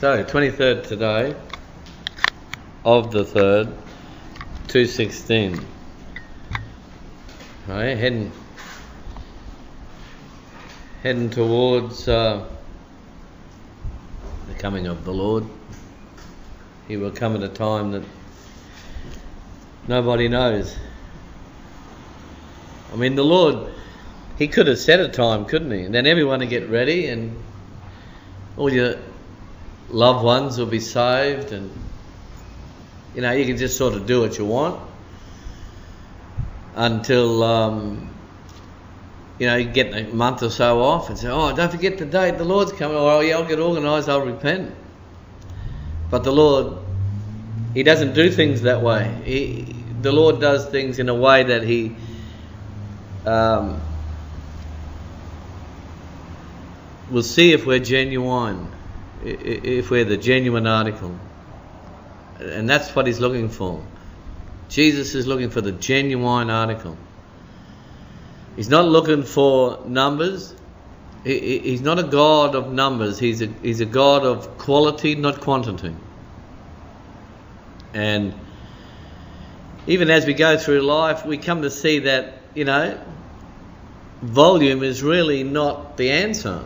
So, 23rd today of the 3rd, 216. Right, heading, heading towards uh, the coming of the Lord. He will come at a time that nobody knows. I mean, the Lord, He could have set a time, couldn't He? And then everyone would get ready and all your loved ones will be saved and you know you can just sort of do what you want until um, you know you get a month or so off and say oh don't forget the date the Lord's coming oh yeah I'll get organised I'll repent. But the Lord he doesn't do things that way. He, the Lord does things in a way that he um, will see if we're genuine if we're the genuine article. And that's what he's looking for. Jesus is looking for the genuine article. He's not looking for numbers. He's not a God of numbers. He's a, he's a God of quality, not quantity. And even as we go through life, we come to see that, you know, volume is really not the answer.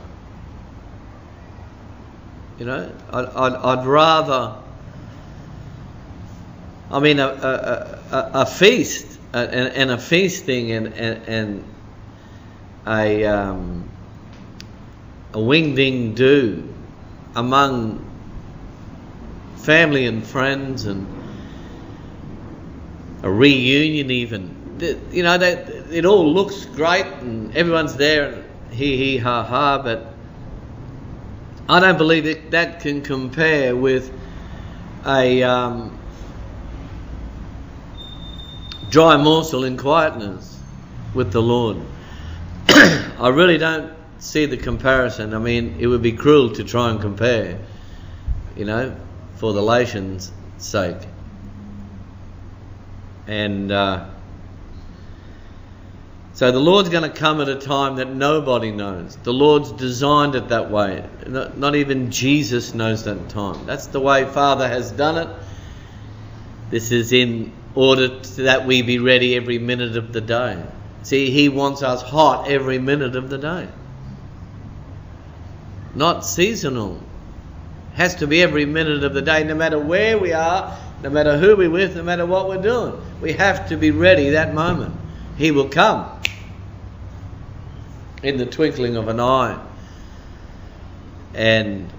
You know, I'd, I'd, I'd rather. I mean, a, a, a, a feast and, and, a feasting and, and, and a, um, a wing do among family and friends and a reunion even. You know, that it all looks great and everyone's there and hee hee ha ha, but I don't believe that that can compare with a um, dry morsel in quietness with the Lord. I really don't see the comparison. I mean, it would be cruel to try and compare, you know, for the Latians' sake. And uh, so the Lord's going to come at a time that nobody knows. The Lord's designed it that way. Not, even Jesus knows that time. That's the way Father has done it. This is in order that we be ready every minute of the day. See, He wants us hot every minute of the day. Not seasonal. Has to be every minute of the day, no matter where we are, no matter who we're with, no matter what we're doing. We have to be ready that moment. He will come in the twinkling of an eye. And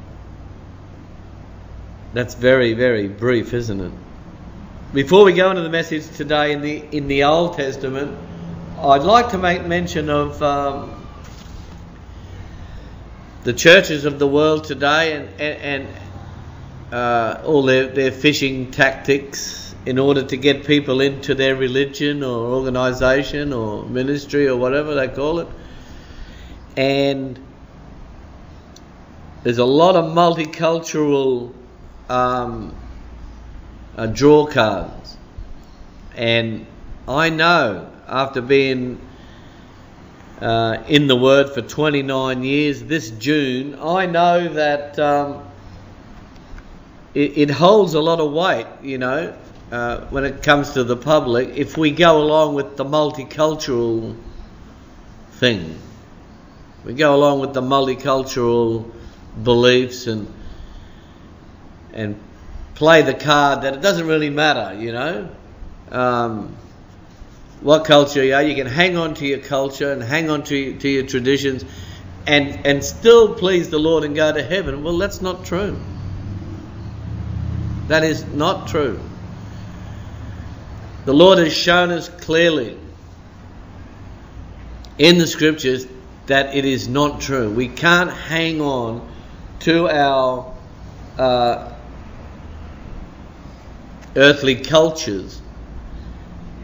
that's very, very brief, isn't it? Before we go into the message today in the in the Old Testament, I'd like to make mention of um, the churches of the world today and and, and uh, all their, their fishing tactics in order to get people into their religion or organisation or ministry or whatever they call it and there's a lot of multicultural um, uh, draw cards. And I know after being uh, in the Word for 29 years, this June, I know that um, it, it, holds a lot of weight, you know, uh, when it comes to the public, if we go along with the multicultural thing. We go along with the multicultural beliefs and and play the card that it doesn't really matter, you know. Um, what culture you are, you can hang on to your culture and hang on to, to your traditions and, and still please the Lord and go to heaven. Well, that's not true. That is not true. The Lord has shown us clearly in the scriptures that it is not true. We can't hang on to our uh, earthly cultures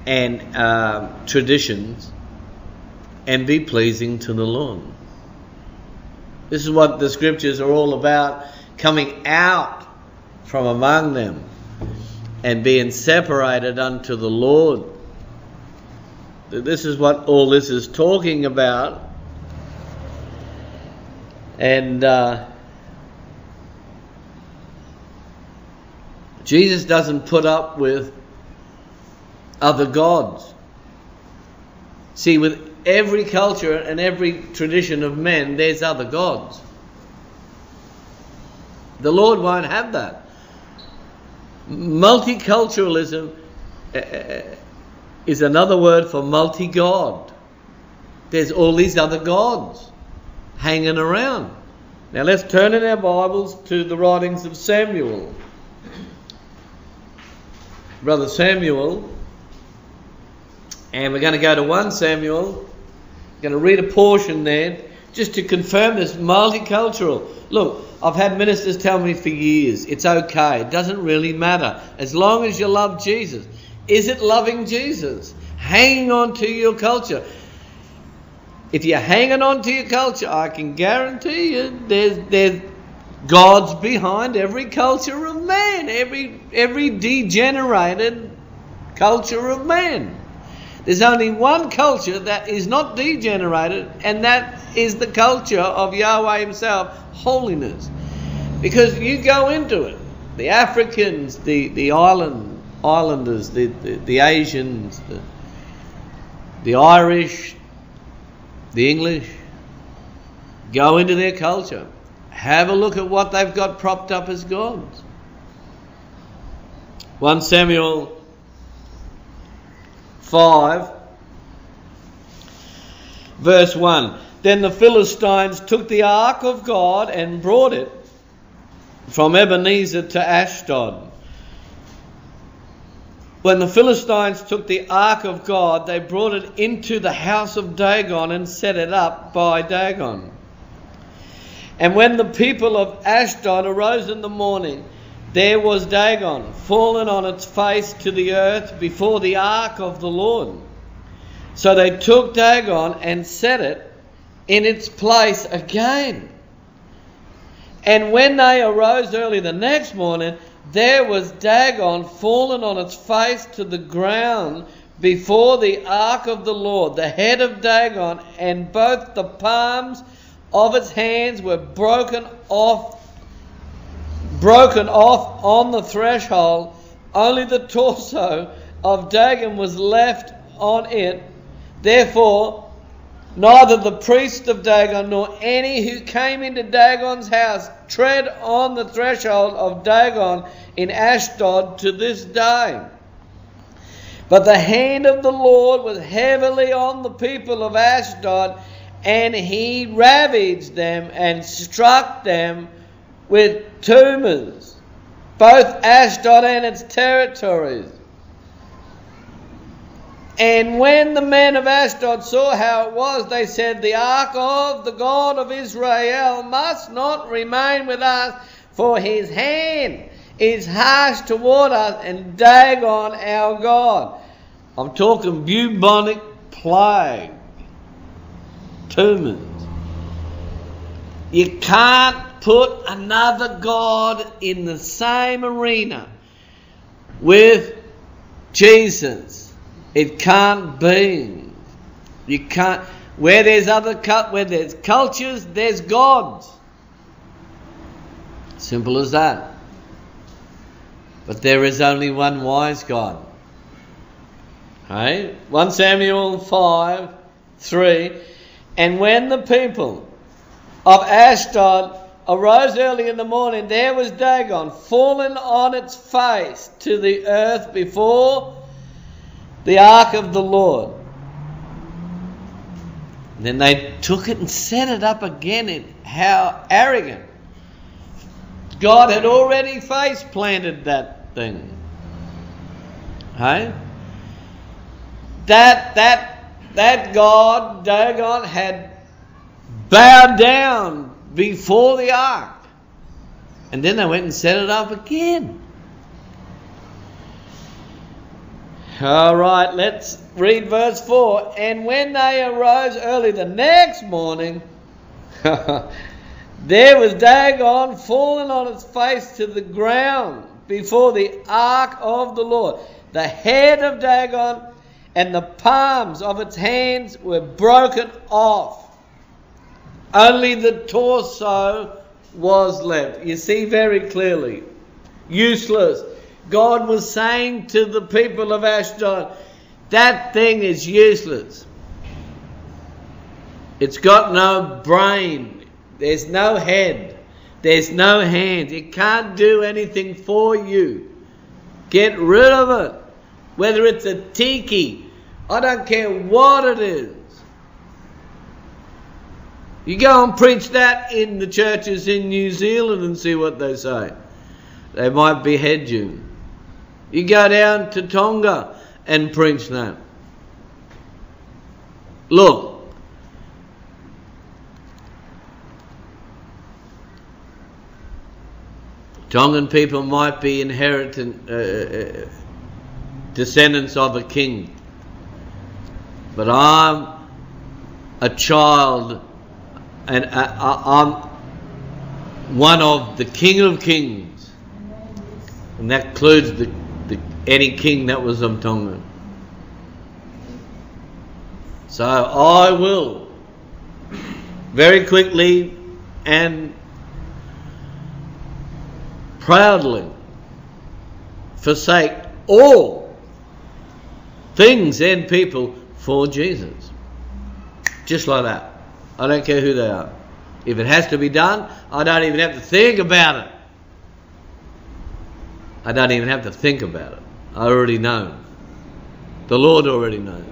and uh, traditions and be pleasing to the Lord. This is what the scriptures are all about coming out from among them and being separated unto the Lord. This is what all this is talking about and uh, Jesus doesn't put up with other gods. See, with every culture and every tradition of men, there's other gods. The Lord won't have that. Multiculturalism uh, uh, is another word for multi God. There's all these other gods hanging around. Now let's turn in our Bibles to the writings of Samuel. Brother Samuel, and we're going to go to 1 Samuel. We're going to read a portion there just to confirm this multicultural. Look, I've had ministers tell me for years it's okay, it doesn't really matter as long as you love Jesus. Is it loving Jesus? Hanging on to your culture. If you're hanging on to your culture, I can guarantee you there's, there's God's behind every culture of man, every, every degenerated culture of man. There's only one culture that is not degenerated, and that is the culture of Yahweh Himself, holiness. Because you go into it, the Africans, the, the island islanders, the, the, the Asians, the, the Irish, the English, go into their culture. Have a look at what they've got propped up as gods. 1 Samuel 5, verse 1. Then the Philistines took the ark of God and brought it from Ebenezer to Ashdod. When the Philistines took the ark of God, they brought it into the house of Dagon and set it up by Dagon. And when the people of Ashdod arose in the morning, there was Dagon fallen on its face to the earth before the ark of the Lord. So they took Dagon and set it in its place again. And when they arose early the next morning, there was Dagon fallen on its face to the ground before the ark of the Lord. The head of Dagon and both the palms of its hands were broken off broken off on the threshold. Only the torso of Dagon was left on it. Therefore, neither the priest of Dagon nor any who came into Dagon's house tread on the threshold of Dagon in Ashdod to this day. But the hand of the Lord was heavily on the people of Ashdod, and he ravaged them and struck them with tumors, both Ashdod and its territories. And when the men of Ashdod saw how it was, they said, The ark of the God of Israel must not remain with us, for his hand is harsh toward us, and Dagon our God. I'm talking bubonic plague, tumors. You can't put another God in the same arena with Jesus. It can't be. You can't. Where there's other cut, where there's cultures, there's gods. Simple as that. But there is only one wise God. Right? 1 Samuel 5 3. And when the people of Ashdod arose early in the morning, there was Dagon fallen on its face to the earth before the ark of the Lord. And then they took it and set it up again. And how arrogant. God had already face planted that thing. Hey? That that that God, Dagon, had bowed down before the ark. And then they went and set it up again. All right, let's read verse 4. And when they arose early the next morning, there was Dagon fallen on its face to the ground before the ark of the Lord. The head of Dagon and the palms of its hands were broken off. Only the torso was left. You see very clearly. Useless. God was saying to the people of Ashdod, that thing is useless. It's got no brain. There's no head. There's no hands. It can't do anything for you. Get rid of it. Whether it's a tiki, I don't care what it is. You go and preach that in the churches in New Zealand and see what they say. They might behead you. You go down to Tonga and preach that. Look, Tongan people might be inheritant uh, uh, descendants of a king, but I'm a child and uh, I'm one of the King of Kings, and that includes the, the any king that was of Tonga. So I will very quickly and proudly forsake all things and people for Jesus. Just like that. I don't care who they are. If it has to be done, I don't even have to think about it. I don't even have to think about it. I already know. The Lord already knows.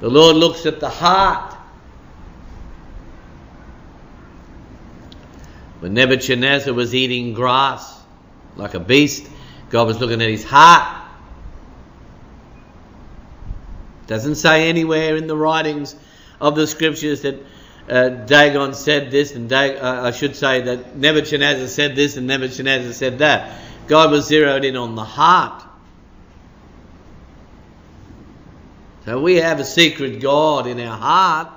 The Lord looks at the heart. When Nebuchadnezzar was eating grass like a beast, God was looking at his heart. Doesn't say anywhere in the writings of the scriptures that uh, Dagon said this, and Dag- uh, I should say that Nebuchadnezzar said this, and Nebuchadnezzar said that. God was zeroed in on the heart. So we have a secret God in our heart.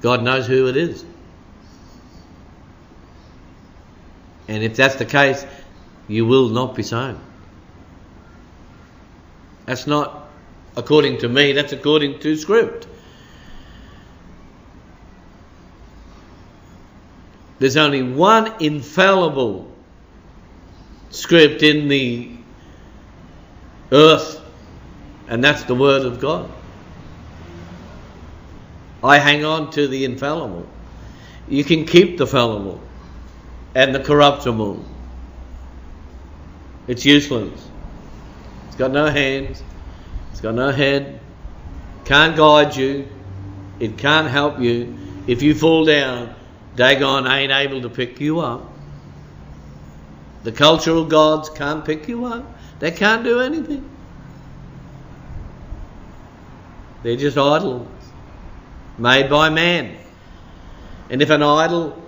God knows who it is. And if that's the case, you will not be sown. That's not according to me, that's according to script. There's only one infallible script in the earth, and that's the Word of God. I hang on to the infallible. You can keep the fallible and the corruptible. It's useless. It's got no hands, it's got no head, can't guide you, it can't help you. If you fall down, Dagon ain't able to pick you up. The cultural gods can't pick you up. They can't do anything. They're just idols made by man. And if an idol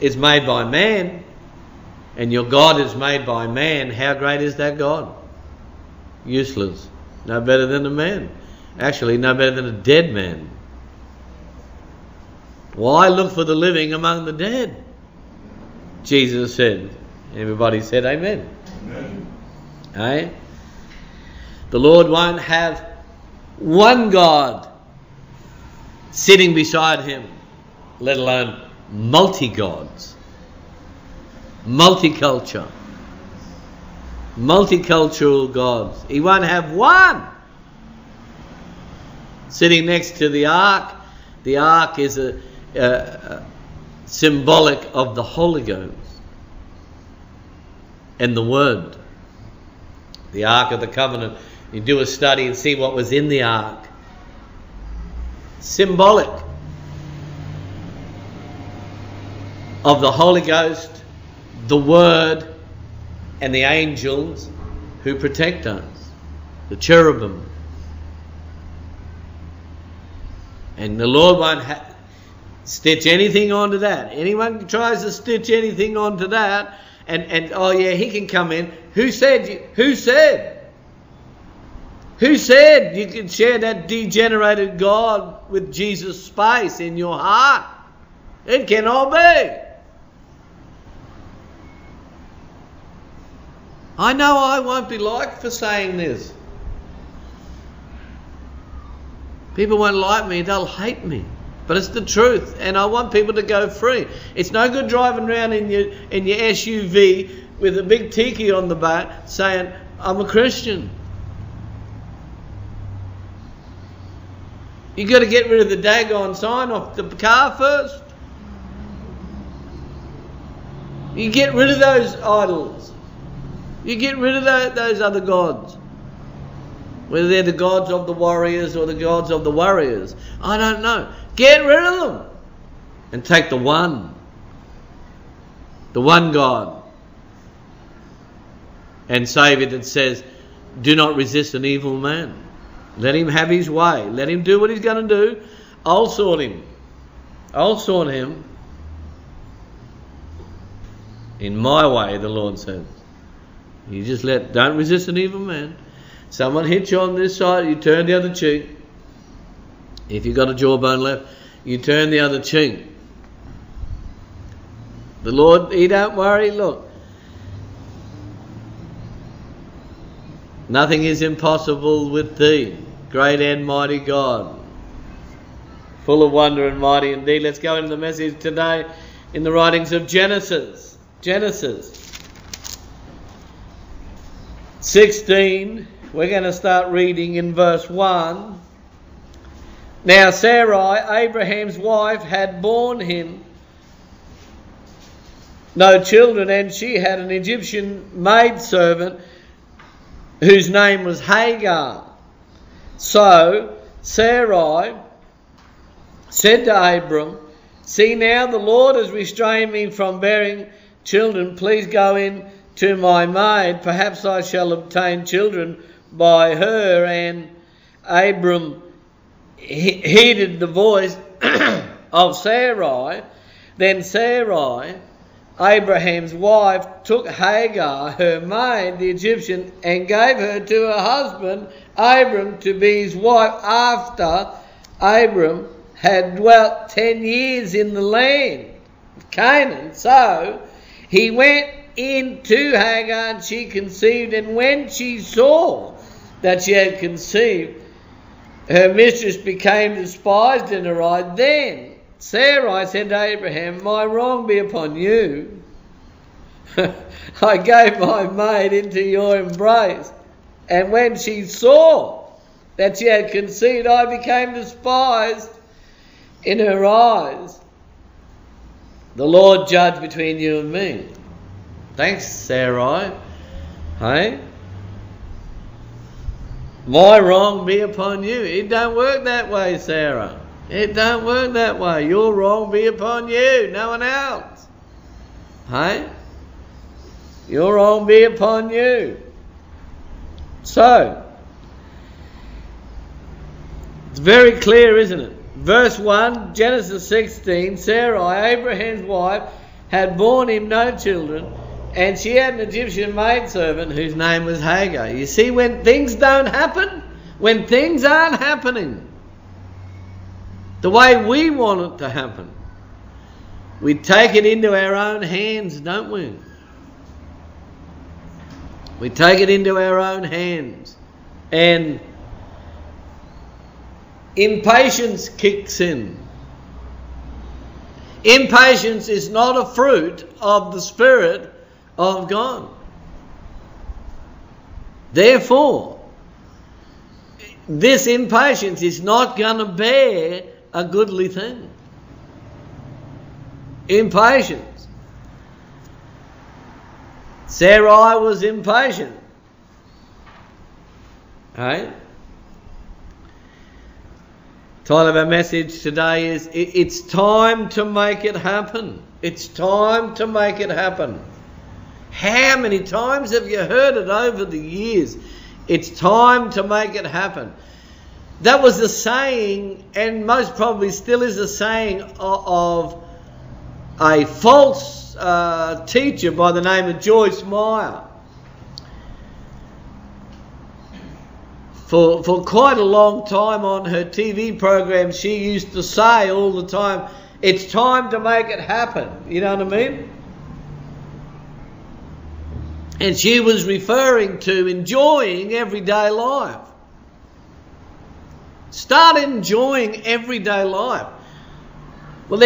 is made by man and your God is made by man, how great is that God? Useless. No better than a man. Actually, no better than a dead man. Why look for the living among the dead? Jesus said. Everybody said amen. Amen. Eh? The Lord won't have one God sitting beside him, let alone multi gods, multicultural, multicultural gods. He won't have one sitting next to the ark. The ark is a uh, symbolic of the Holy Ghost and the Word. The Ark of the Covenant. You do a study and see what was in the Ark. Symbolic of the Holy Ghost, the Word, and the angels who protect us, the cherubim. And the Lord won't stitch anything onto that. Anyone tries to stitch anything onto that, and, and oh yeah, he can come in. Who said? You, who said? Who said you could share that degenerated God with Jesus' space in your heart? It cannot be. I know I won't be liked for saying this. People won't like me, they'll hate me. But it's the truth, and I want people to go free. It's no good driving around in your in your SUV with a big tiki on the back saying, I'm a Christian. You got to get rid of the Dagon sign off the car first. You get rid of those idols. You get rid of those other gods. Whether they're the gods of the warriors or the gods of the warriors. I don't know. Get rid of them. And take the one. The one God. And it that says, do not resist an evil man. Let him have his way. Let him do what he's going to do. I'll sort him. I'll sort him. In my way, the Lord says. You just let, don't resist an evil man. Someone hits you on this side, you turn the other cheek. If you've got a jawbone left, you turn the other cheek. The Lord, He don't worry, look. Nothing is impossible with thee, great and mighty God. Full of wonder and mighty indeed. Let's go into the message today in the writings of Genesis. Genesis 16. We're going to start reading in verse 1. Now Sarai, Abraham's wife, had borne him no children, and she had an Egyptian maidservant whose name was Hagar. So Sarai said to Abram, See now the Lord has restrained me from bearing children. Please go in to my maid. Perhaps I shall obtain children by her. And Abram heeded the voice of Sarai. Then Sarai Abraham's wife took Hagar, her maid, the Egyptian, and gave her to her husband, Abram, to be his wife after Abram had dwelt ten years in the land of Canaan. So he went in to Hagar and she conceived, and when she saw that she had conceived, her mistress became despised in her eyes. Then Sarai said to Abraham, My wrong be upon you. I gave my maid into your embrace, and when she saw that she had conceived, I became despised in her eyes. The Lord judge between you and me. Thanks, Sarai. Hey? My wrong be upon you. It don't work that way, Sarah. It don't work that way. Your wrong be upon you, no one else. Hey? Your wrong be upon you. So, it's very clear, isn't it? Verse 1, Genesis 16, Sarai, Abraham's wife, had borne him no children, and she had an Egyptian maidservant whose name was Hagar. You see, when things don't happen, when things aren't happening, the way we want it to happen. We take it into our own hands, don't we? We take it into our own hands. And impatience kicks in. Impatience is not a fruit of the Spirit of God. Therefore, this impatience is not going to bear a goodly thing. Impatience. Sarai was impatient. Right? Title of our message today is It's time to make it happen. It's time to make it happen. How many times have you heard it over the years? It's time to make it happen. That was the saying, and most probably still is the saying of a false uh, teacher by the name of Joyce Meyer. For, for quite a long time on her TV program, she used to say all the time, It's time to make it happen. You know what I mean? And she was referring to enjoying everyday life. Start enjoying everyday life. Well,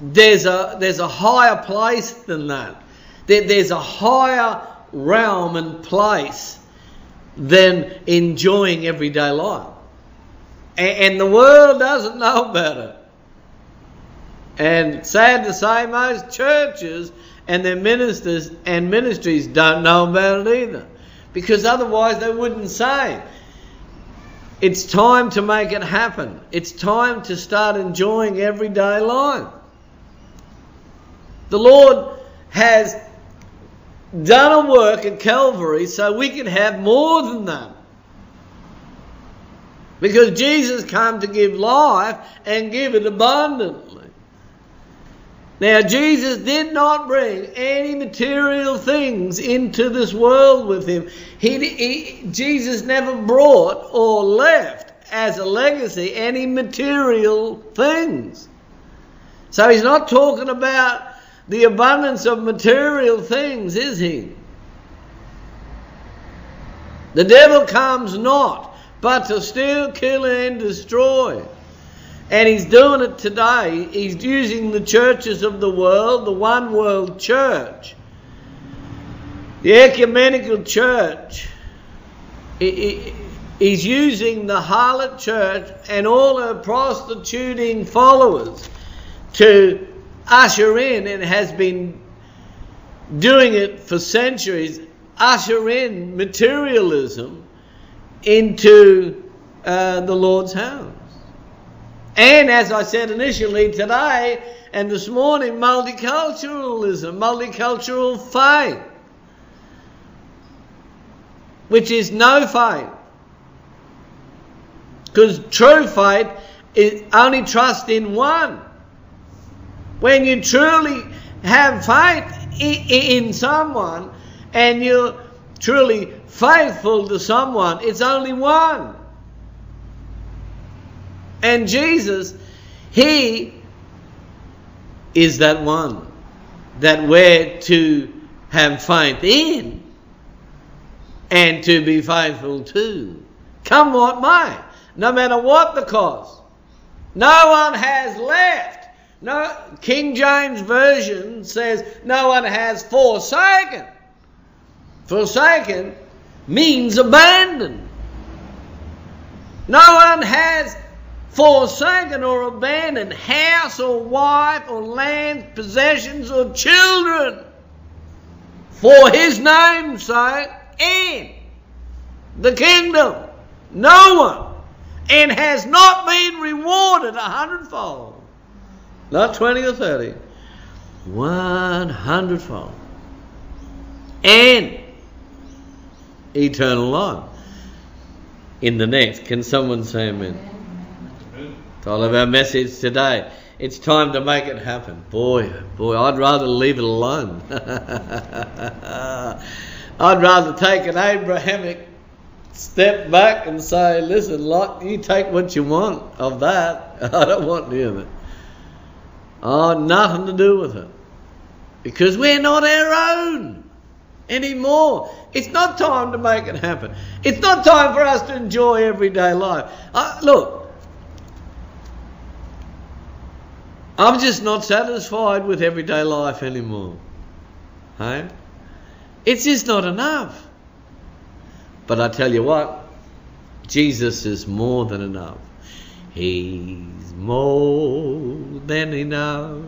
there's a there's a higher place than that. There, there's a higher realm and place than enjoying everyday life. And, and the world doesn't know about it. And sad to say, most churches and their ministers and ministries don't know about it either. Because otherwise they wouldn't say. It's time to make it happen. It's time to start enjoying everyday life. The Lord has done a work at Calvary so we can have more than that. Because Jesus came to give life and give it abundantly. Now, Jesus did not bring any material things into this world with him. He, he, Jesus never brought or left as a legacy any material things. So he's not talking about the abundance of material things, is he? The devil comes not but to steal, kill, and destroy. And he's doing it today. He's using the churches of the world, the one world church, the ecumenical church. He's using the harlot church and all her prostituting followers to usher in, and has been doing it for centuries, usher in materialism into uh, the Lord's house. And as I said initially today and this morning, multiculturalism, multicultural faith, which is no faith. Because true faith is only trust in one. When you truly have faith in someone and you're truly faithful to someone, it's only one. And Jesus, He is that one that we're to have faith in and to be faithful to. Come what may, no matter what the cost. No one has left. No, King James Version says no one has forsaken. Forsaken means abandoned. No one has forsaken or abandoned house or wife or land, possessions or children for his name's sake and the kingdom. No one. And has not been rewarded a hundredfold. Not 20 or 30. One hundredfold. And eternal life. In the next, can someone say amen? All of our message today. It's time to make it happen. Boy, boy, I'd rather leave it alone. I'd rather take an Abrahamic step back and say, listen, Lot, you take what you want of that. I don't want any of it. Oh, nothing to do with it. Because we're not our own anymore. It's not time to make it happen. It's not time for us to enjoy everyday life. Uh, look, I'm just not satisfied with everyday life anymore. Hey? It's just not enough. But I tell you what, Jesus is more than enough. He's more than enough.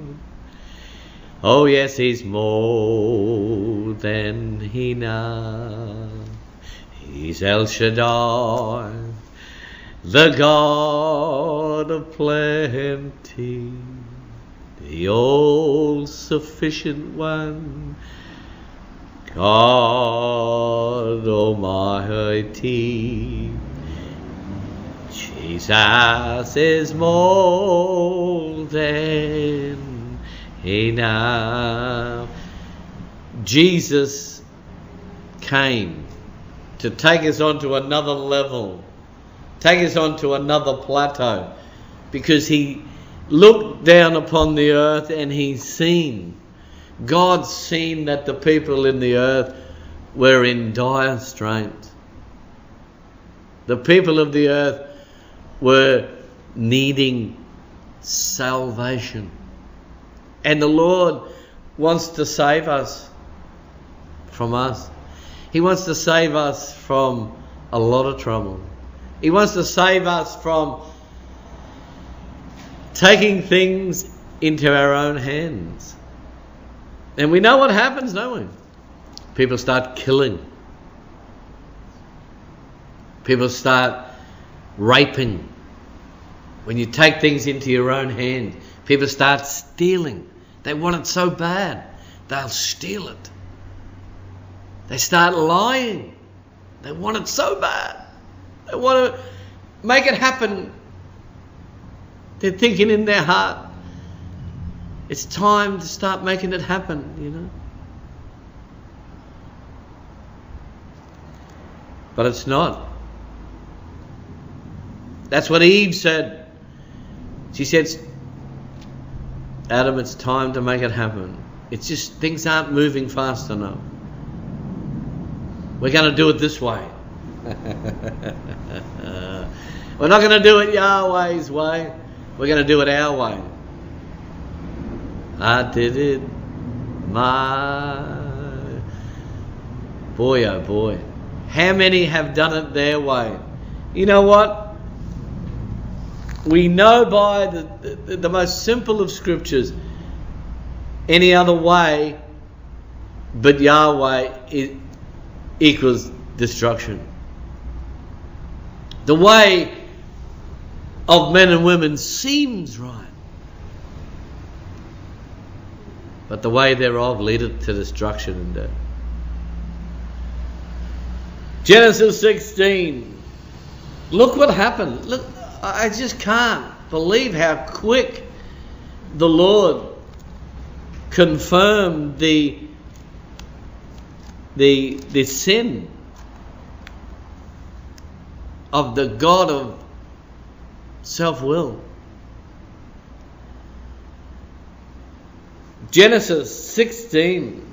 Oh, yes, He's more than enough. He's El Shaddai, the God of plenty the all sufficient one, God Almighty. Jesus is more than enough. Jesus came to take us onto another level, take us onto another plateau, because he looked down upon the earth and he's seen. God's seen that the people in the earth were in dire straits. The people of the earth were needing salvation. And the Lord wants to save us from us. He wants to save us from a lot of trouble. He wants to save us from taking things into our own hands. And we know what happens, don't we? People start killing. People start raping. When you take things into your own hand, people start stealing. They want it so bad, they'll steal it. They start lying. They want it so bad. They want to make it happen. They're thinking in their heart, it's time to start making it happen, you know. But it's not. That's what Eve said. She said, Adam, it's time to make it happen. It's just things aren't moving fast enough. We're going to do it this way. We're not going to do it Yahweh's way. We're going to do it our way. I did it my boy oh boy. How many have done it their way? You know what? We know by the, the, the most simple of scriptures any other way but Yahweh equals destruction. The way of men and women seems right, but the way thereof leadeth to destruction and death. Genesis 16. Look what happened. Look, I just can't believe how quick the Lord confirmed the the the sin of the God of self will. Genesis 16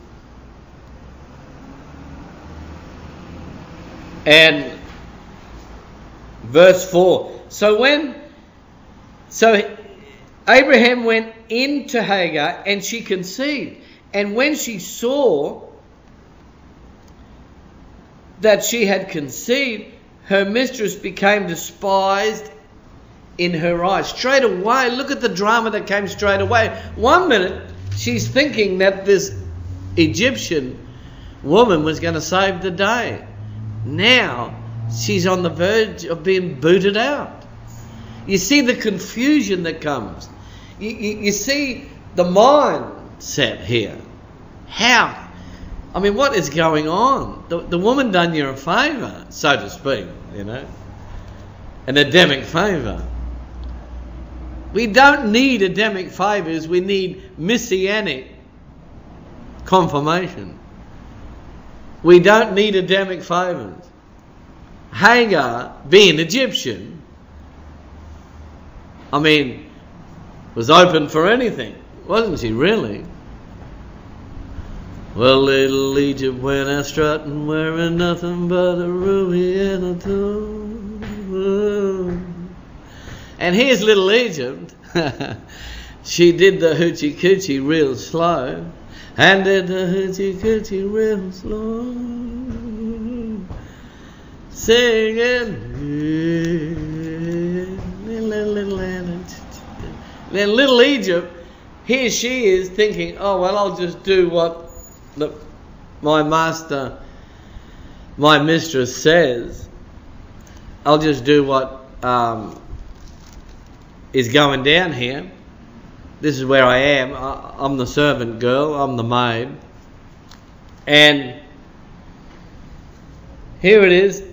and verse 4. So when so Abraham went into Hagar and she conceived. And when she saw that she had conceived, her mistress became despised in her eyes. Straight away, look at the drama that came straight away. One minute, she's thinking that this Egyptian woman was going to save the day. Now, she's on the verge of being booted out. You see the confusion that comes. You, you, you see the mindset here. How I mean, what is going on? The, the woman done you a favour, so to speak, you know, an Adamic favour. We don't need Adamic favours, we need messianic confirmation. We don't need Adamic favours. Hagar, being Egyptian, I mean, was open for anything, wasn't she, really? Well, little Egypt went out strutting, wearing nothing but a ruby and a toe. And here's little Egypt. she did the hoochie coochie real slow, and did the hoochie coochie real slow, singing. Then little Egypt, here she is thinking, oh well, I'll just do what that my master, my mistress says, I'll just do what um, is going down here. This is where I am. I, am the servant girl, I'm the maid. And here it is.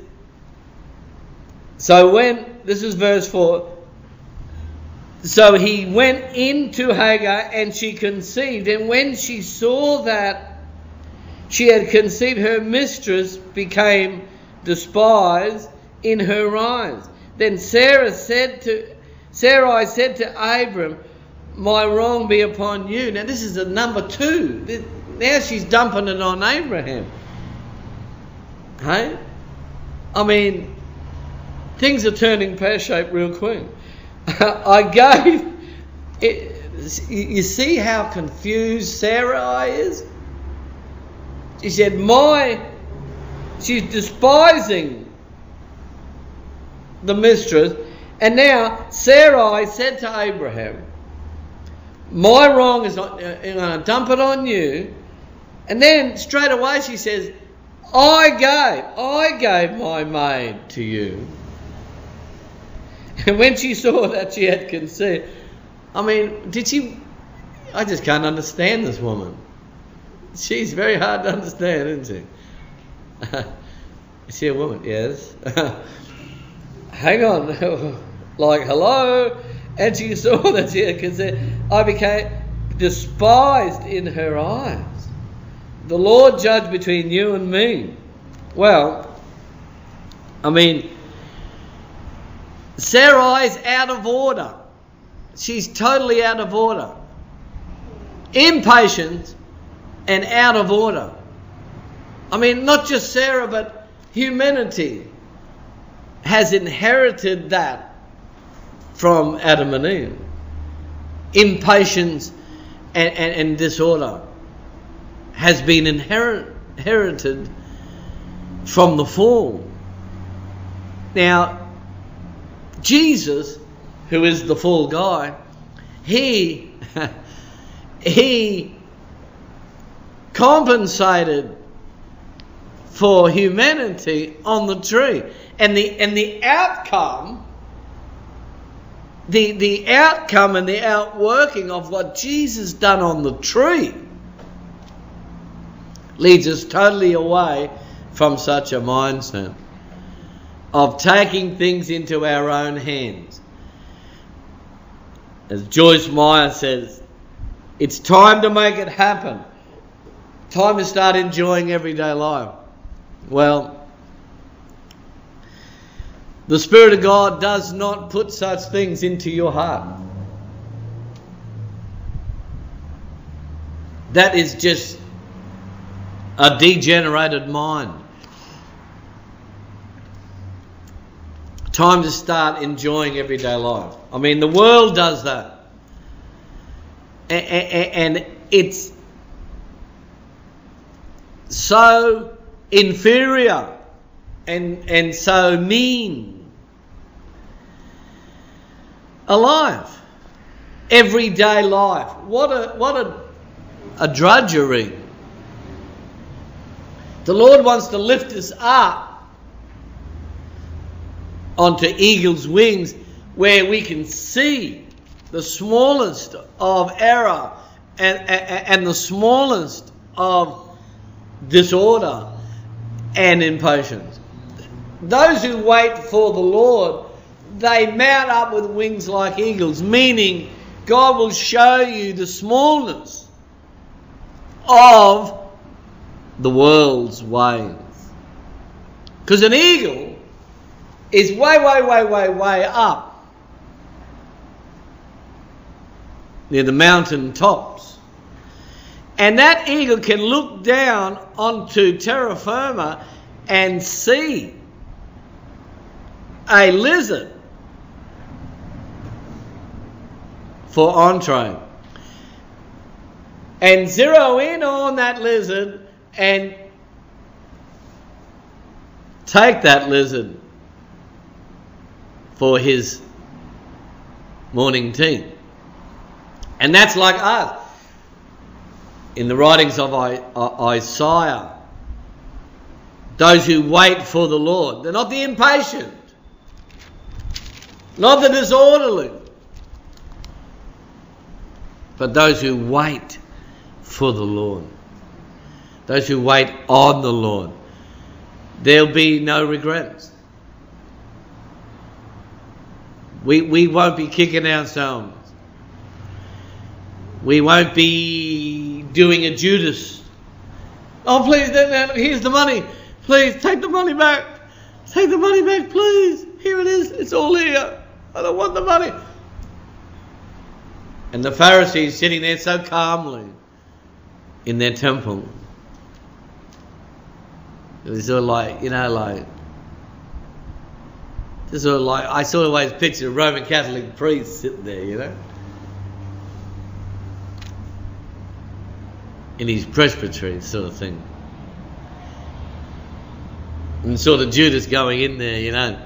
So when, this is verse 4. So he went into Hagar and she conceived. And when she saw that she had conceived, her mistress became despised in her eyes. Then Sarah said to Sarai said to Abram, My wrong be upon you. Now this is a number two. Now she's dumping it on Abraham. Hey? I mean, things are turning pear shaped real quick. I gave it, You see how confused Sarai is? She said, My, she's despising the mistress. And now Sarai said to Abraham, My wrong is not, I'm going to dump it on you. And then straight away she says, I gave, I gave my maid to you. And when she saw that she had conceived, I mean, did she? I just can't understand this woman. She's very hard to understand, isn't she? Is she a woman? Yes. Hang on. Like, hello? And she saw that she had. I became despised in her eyes. The Lord judge between you and me. Well, I mean, Sarai's out of order. She's totally out of order. Impatient and out of order. I mean, not just Sarah, but humanity has inherited that from Adam and Eve. Impatience and, and, and disorder has been inherit, inherited from the fall. Now, Jesus, who is the full guy, he he compensated for humanity on the tree. And the and the outcome the the outcome and the outworking of what Jesus done on the tree leads us totally away from such a mindset of taking things into our own hands. As Joyce Meyer says, it's time to make it happen. Time to start enjoying everyday life. Well, the Spirit of God does not put such things into your heart. That is just a degenerated mind. Time to start enjoying everyday life. I mean, the world does that. And it's so inferior and, and so mean. Alive. Everyday life. What a, what a, a drudgery. The Lord wants to lift us up onto eagle's wings where we can see the smallest of error and, and, and the smallest of disorder and impatience. Those who wait for the Lord, they mount up with wings like eagles, meaning God will show you the smallness of the world's ways. Because an eagle is way, way, way, way, way up near the mountain tops. And that eagle can look down onto terra firma and see a lizard for entree. And zero in on that lizard and take that lizard for his morning tea. And that's like us. In the writings of uh, Isaiah, those who wait for the Lord, they're not the impatient, not the disorderly, but those who wait for the Lord, those who wait on the Lord. There'll be no regrets. We, we won't be kicking ourselves. We won't be doing a Judas. Oh, please, here's the money. Please, take the money back. Take the money back, please. Here it is. It's all here. I don't want the money. And the Pharisees sitting there so calmly in their temple. It was sort of like, you know, like, sort of like, I sort of always picture a Roman Catholic priest sitting there, you know. in his presbytery, sort of thing. And sort of Judas going in there, you know,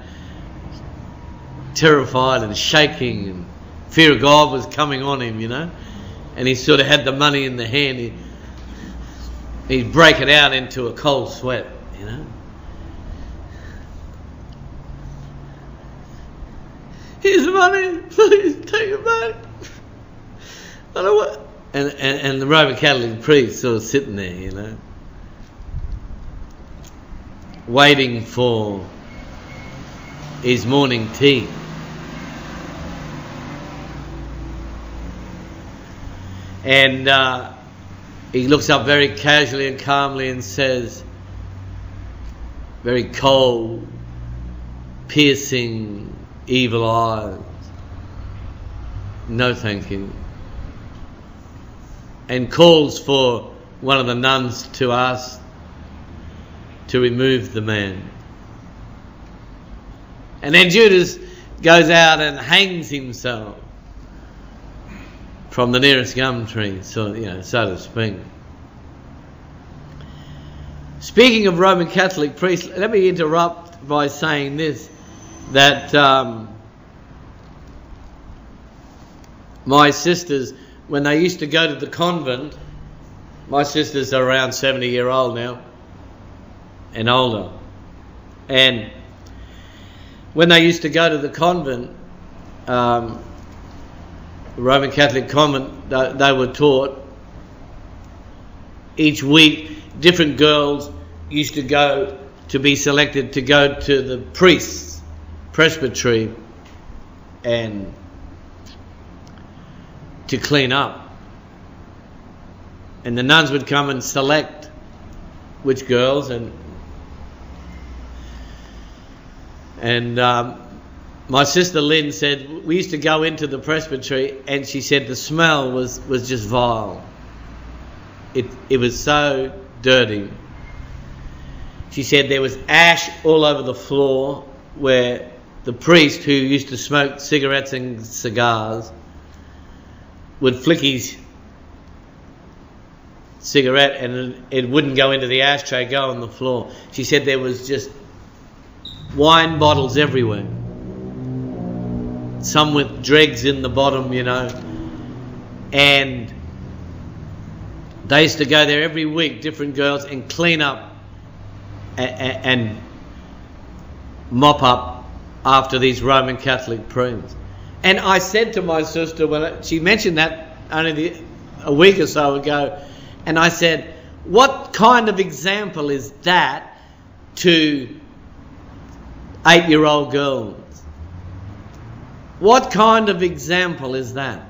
terrified and shaking, and fear of God was coming on him, you know. And he sort of had the money in the hand. He, he'd break it out into a cold sweat, you know. Here's money, please take it back. I don't want. And, and, and the Roman Catholic priest sort of sitting there, you know, waiting for his morning tea. And uh, he looks up very casually and calmly and says, very cold, piercing, evil eyes, no thank you. And calls for one of the nuns to ask to remove the man. And then Judas goes out and hangs himself from the nearest gum tree, so you know, so to speak. Speaking of Roman Catholic priests, let me interrupt by saying this: that um, my sisters, when they used to go to the convent, my sisters are around seventy year old now and older, and when they used to go to the convent. Um, Roman Catholic convent, they were taught each week different girls used to go to be selected to go to the priest's presbytery and to clean up. And the nuns would come and select which girls and and um, my sister Lynn said we used to go into the presbytery, and she said the smell was was just vile. It it was so dirty. She said there was ash all over the floor where the priest who used to smoke cigarettes and cigars would flick his cigarette and it wouldn't go into the ashtray, go on the floor. She said there was just wine bottles everywhere some with dregs in the bottom, you know. And they used to go there every week, different girls, and clean up and, mop up after these Roman Catholic priests. And I said to my sister when she mentioned that only the, a week or so ago, and I said, "What kind of example is that to eight-year-old girls?" What kind of example is that?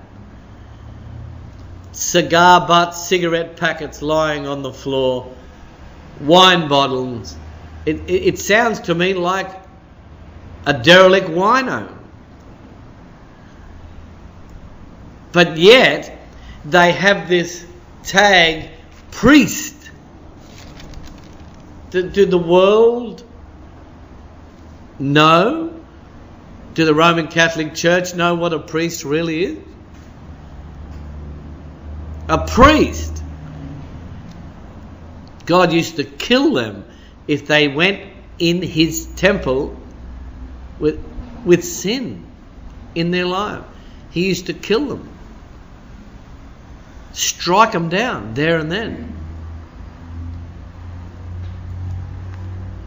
Cigar butts, cigarette packets lying on the floor, wine bottles. It, it, it sounds to me like a derelict wino. But yet, they have this tag priest. Do, do the world know do the Roman Catholic Church know what a priest really is? A priest. God used to kill them if they went in his temple with, with sin in their life. He used to kill them, strike them down there and then.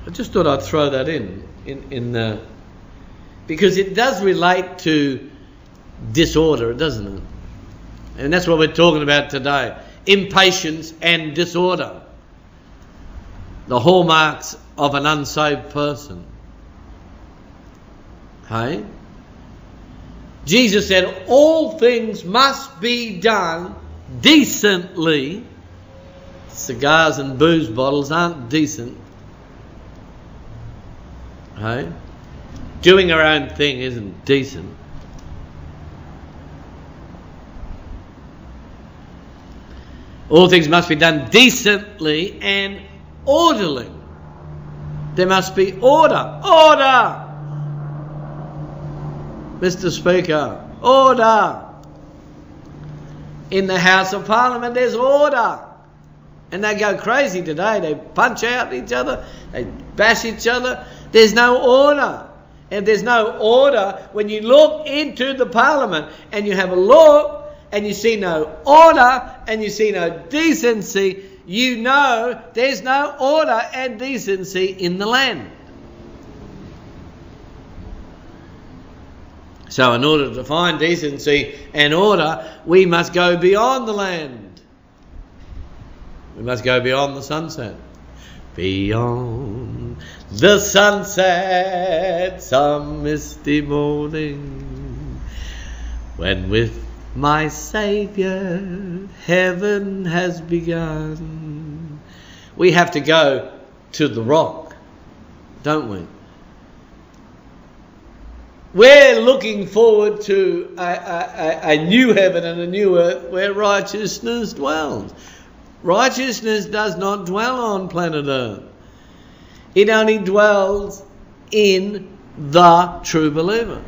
I just thought I'd throw that in in, in the because it does relate to disorder, doesn't it? And that's what we're talking about today impatience and disorder. The hallmarks of an unsaved person. Hey? Jesus said, All things must be done decently. Cigars and booze bottles aren't decent. Hey? Doing our own thing isn't decent. All things must be done decently and orderly. There must be order. Order! Mr. Speaker, order! In the House of Parliament, there's order. And they go crazy today. They punch out each other, they bash each other. There's no order. And there's no order when you look into the parliament and you have a look and you see no order and you see no decency, you know there's no order and decency in the land. So, in order to find decency and order, we must go beyond the land. We must go beyond the sunset. Beyond the sun sunset, some misty morning, when with my Saviour heaven has begun. We have to go to the rock, don't we? We're looking forward to a, a, a, new heaven and a new earth where righteousness dwells. Righteousness does not dwell on planet earth, it only dwells in the true believer.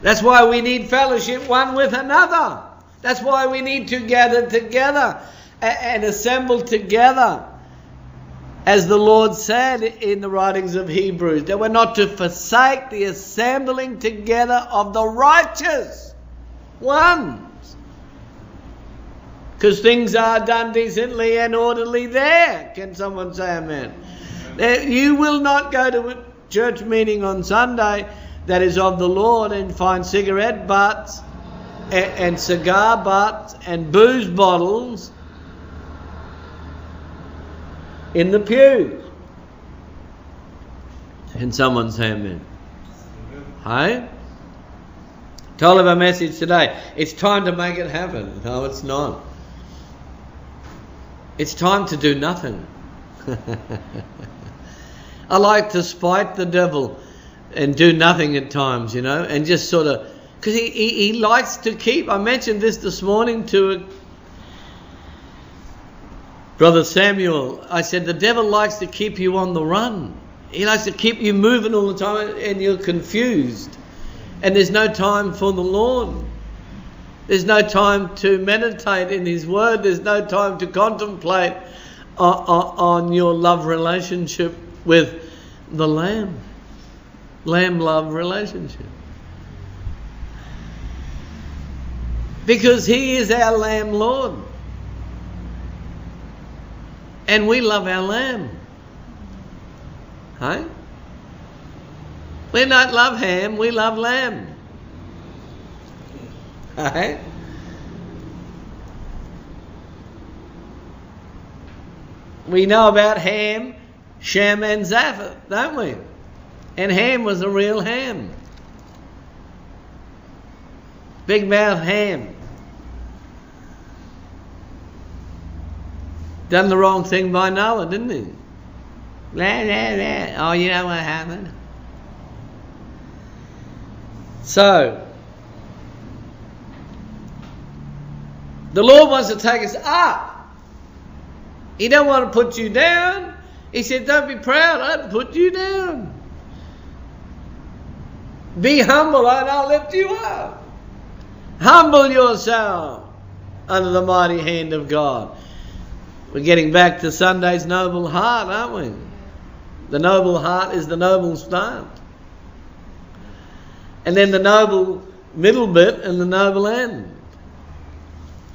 That's why we need fellowship one with another. That's why we need to gather together and assemble together as the Lord said in the writings of Hebrews, that we're not to forsake the assembling together of the righteous ones. Because things are done decently and orderly there. Can someone say amen? You will not go to a church meeting on Sunday that is of the Lord and find cigarette butts and, cigar butts and booze bottles in the pews. Can someone say amen? Hey? Title of a message today. It's time to make it happen. No, it's not. It's time to do nothing. I like to spite the devil and do nothing at times, you know, and just sort of because he, he, he likes to keep. I mentioned this this morning to a, Brother Samuel, I said, the devil likes to keep you on the run. He likes to keep you moving all the time and you're confused. And there's no time for the Lord. There's no time to meditate in His Word. There's no time to contemplate on, on your love relationship with the Lamb. Lamb love relationship. Because He is our Lamb Lord. And we love our lamb. Hey? We don't love ham, we love lamb. Hey? We know about Ham, Shem, and Japheth, don't we? And Ham was a real ham. Big mouth ham. done the wrong thing by Noah, didn't he? Blah, blah, blah. Oh, you know what happened? So, the Lord wants to take us up. He don't want to put you down. He said, don't be proud, I'll put you down. Be humble and I'll lift you up. Humble yourself under the mighty hand of God. We're getting back to Sunday's noble heart, aren't we? The noble heart is the noble start. And then the noble middle bit and the noble end.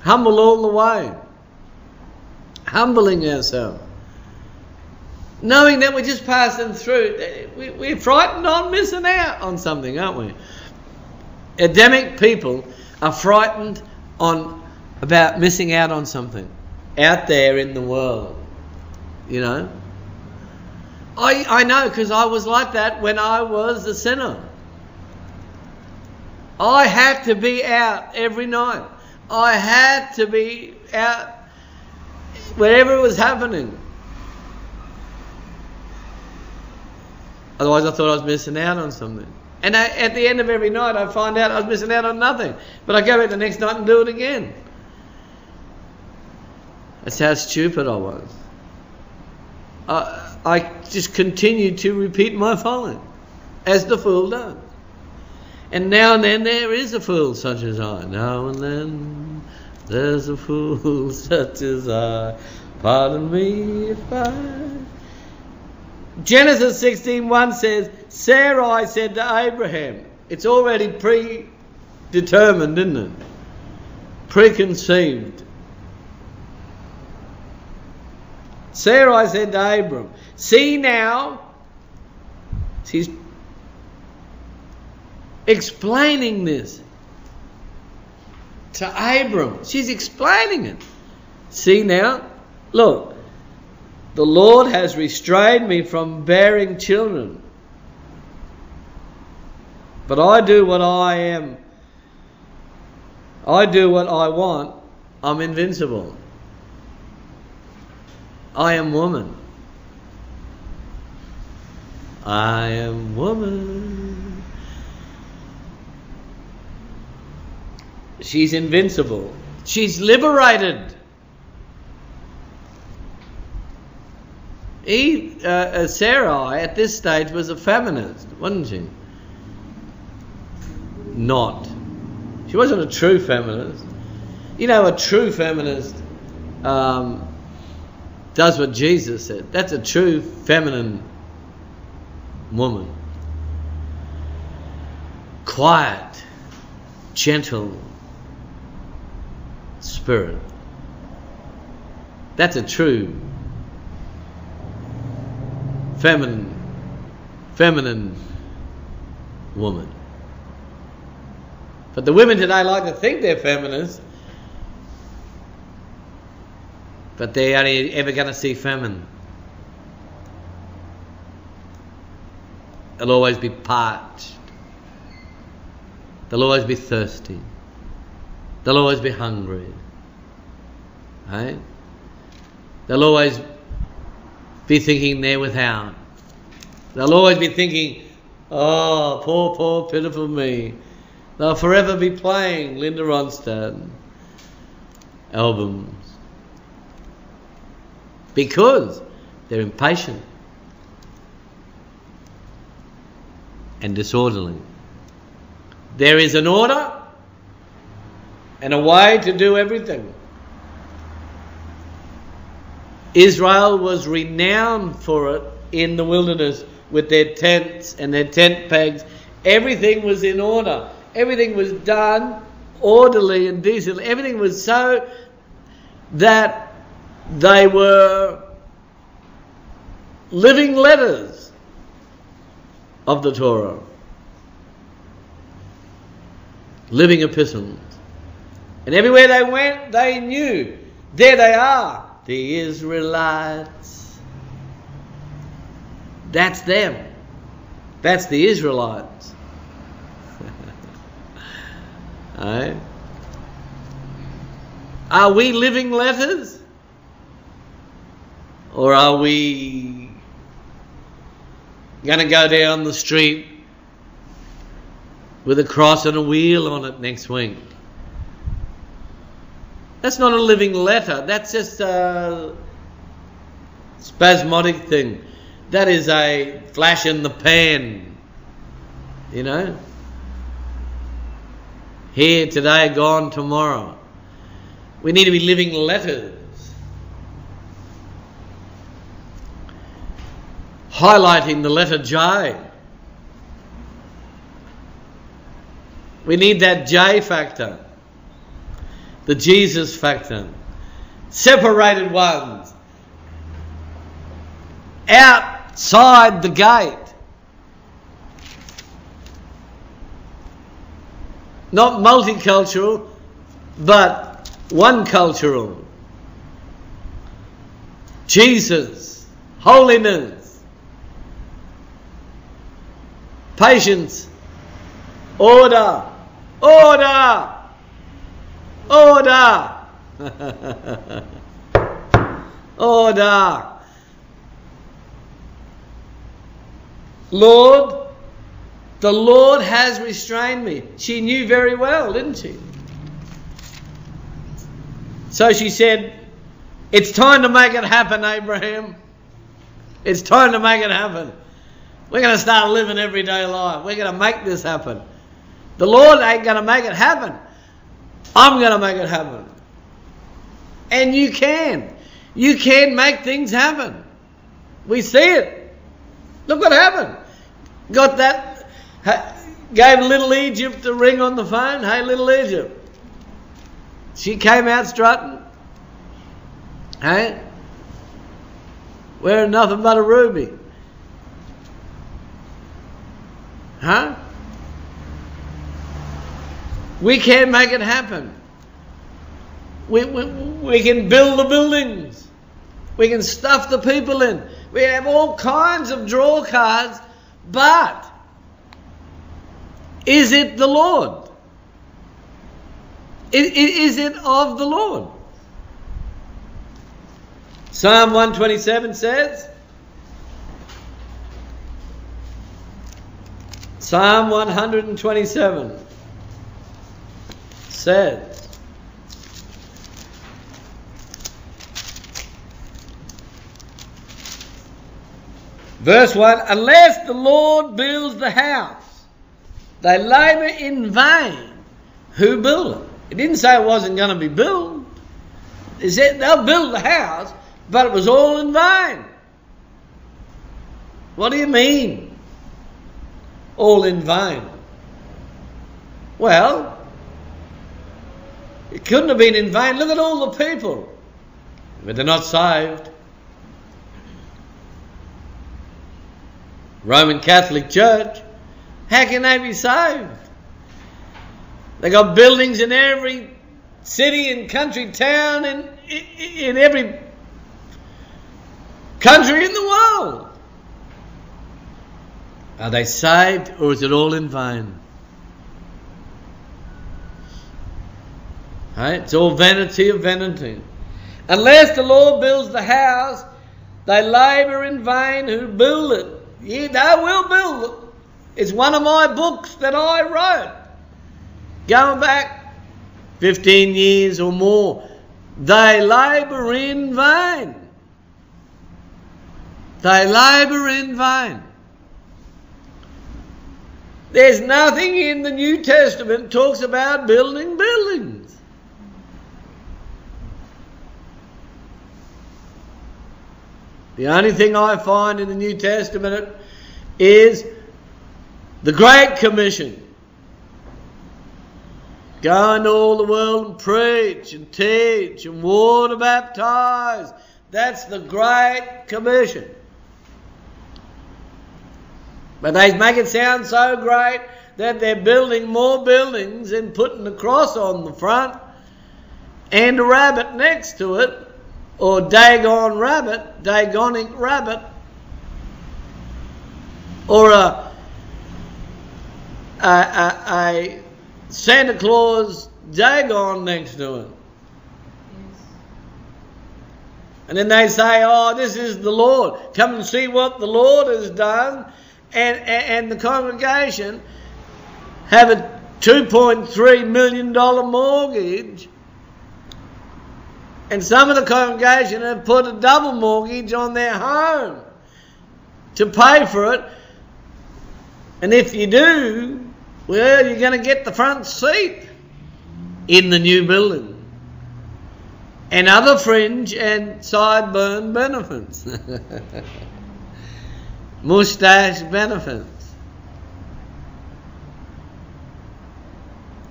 Humble all the way. Humbling ourselves. Knowing that we're just passing through. Eh, we're frightened on missing out on something, aren't we? Adamic people are frightened on about missing out on something out there in the world. You know? I, I know because I was like that when I was a sinner. I had to be out every night. I had to be out wherever it was happening. Otherwise, I thought I was missing out on something. And I, at the end of every night, I find out I was missing out on nothing. But I go back the next night and do it again. That's how stupid I was. I, I just continued to repeat my folly, as the fool does. And now and then there is a fool such as I. Now and then There's a fool such as I. Pardon me if I. Genesis 16:1 says, Sarai said to Abraham, it's already predetermined, isn't it? Preconceived. Sarai said to Abram, See now, she's explaining this to Abram. She's explaining it. See now, look, the Lord has restrained me from bearing children. But I do what I am. I do what I want. I'm invincible. I am woman. I am woman. She's invincible. She's liberated. Eve, uh, uh, Sarai at this stage was a feminist, wasn't she? Not. She wasn't a true feminist. You know, a true feminist um, does what Jesus said. That's a true feminine woman. Quiet, gentle spirit. That's a true feminine feminine woman. But the women today like to think they're feminists but they're only ever going to see famine. They'll always be parched. They'll always be thirsty. They'll always be hungry. Right? They'll always be thinking they're without. They'll always be thinking, oh, poor, poor, pitiful me. They'll forever be playing Linda Ronstadt albums because they're impatient and disorderly. There is an order and a way to do everything. Israel was renowned for it in the wilderness with their tents and their tent pegs. Everything was in order. Everything was done orderly and decently. Everything was so that they were living letters of the Torah, living epistles. And everywhere they went, they knew there they are, the Israelites. That's them. That's the Israelites. right? Eh? Are we living letters? Or are we going to go down the street with a cross and a wheel on it next week? That's not a living letter. That's just a spasmodic thing. That is a flash in the pan. You know? Here today, gone tomorrow. We need to be living letters. highlighting the letter J. We need that J factor, the Jesus factor. Separated ones, outside the gate. Not multicultural, but one cultural. Jesus, holiness, patience, order, order, order, order. Lord, the Lord has restrained me. She knew very well, didn't she? So she said, It's time to make it happen, Abraham. It's time to make it happen. We're going to start living everyday life. We're going to make this happen. The Lord ain't going to make it happen. I'm going to make it happen. And you can. You can make things happen. We see it. Look what happened. Got that, gave little Egypt a ring on the phone. Hey, little Egypt. She came out strutting. Hey? Wearing nothing but a ruby. Huh? We can make it happen. We, we, we can build the buildings. We can stuff the people in. We have all kinds of draw cards, but is it the Lord? Is it of the Lord? Psalm 127 says, Psalm 127 says, Verse 1 Unless the Lord builds the house, they labour in vain who build it. It didn't say it wasn't going to be built. It said they'll build the house, but it was all in vain. What do you mean? All in vain. Well, it couldn't have been in vain. Look at all the people. But they're not saved. Roman Catholic Church, how can they be saved? They got buildings in every city and country town and in every country in the world. Are they saved or is it all in vain? Right? It's all vanity of vanity. Unless the Lord builds the house, they labour in vain who build it. Yeah, they will build it. It's one of my books that I wrote. Going back 15 years or more. They labour in vain. They labour in vain. There's nothing in the New Testament talks about building buildings. The only thing I find in the New Testament is the Great Commission. Go into all the world and preach and teach and water baptize. That's the Great Commission. But they make it sound so great that they're building more buildings and putting a cross on the front and a rabbit next to it, or Dagon rabbit, Dagonic rabbit, or a, a, a, a Santa Claus Dagon next to it. And then they say, oh, this is the Lord. Come and see what the Lord has done and, and the congregation have a $2.3 million mortgage, and some of the congregation have put a double mortgage on their home to pay for it. And if you do, well, you're going to get the front seat in the new building. And other fringe and sideburn benefits. mustache benefits.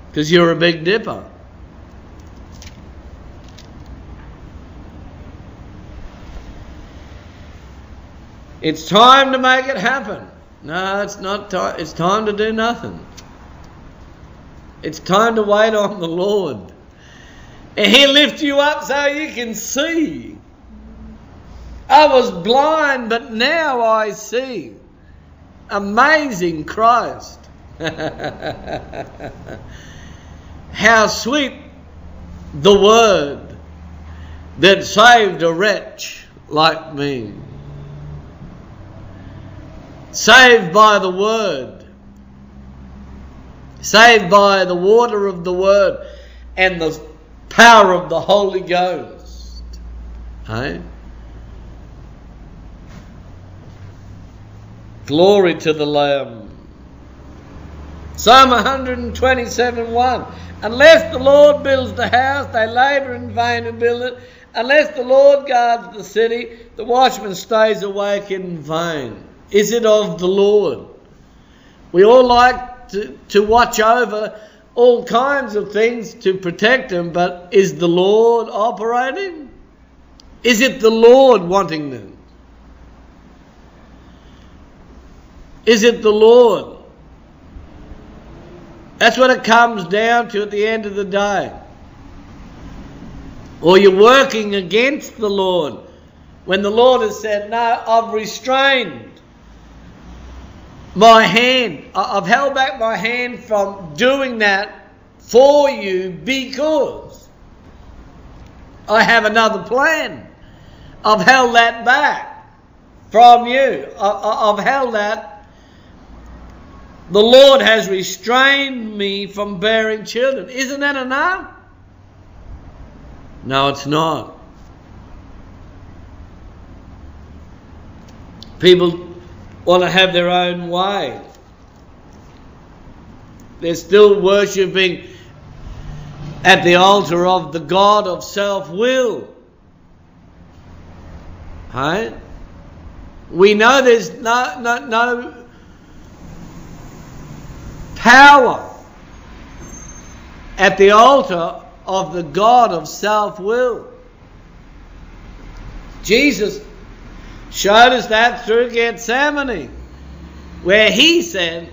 Because you're a big dipper. It's time to make it happen. No, it's not time. It's time to do nothing. It's time to wait on the Lord. And He'll lift you up so you can see. I was blind, but now I see. Amazing Christ. How sweet the word that saved a wretch like me. Saved by the word. Saved by the water of the word and the power of the Holy Ghost. Hey? Glory to the Lamb. Psalm 127 1. Unless the Lord builds the house, they labour in vain who build it. Unless the Lord guards the city, the watchman stays awake in vain. Is it of the Lord? We all like to, to watch over all kinds of things to protect them, but is the Lord operating? Is it the Lord wanting them? Is it the Lord? That's what it comes down to at the end of the day. Or you're working against the Lord when the Lord has said, No, I've restrained my hand. I've held back my hand from doing that for you because I have another plan. I've held that back from you. I've held that. The Lord has restrained me from bearing children. Isn't that enough? No, it's not. People want to have their own way. They're still worshipping at the altar of the God of self will. Right? We know there's no, no, no power at the altar of the God of self will. Jesus showed us that through Gethsemane, where he said,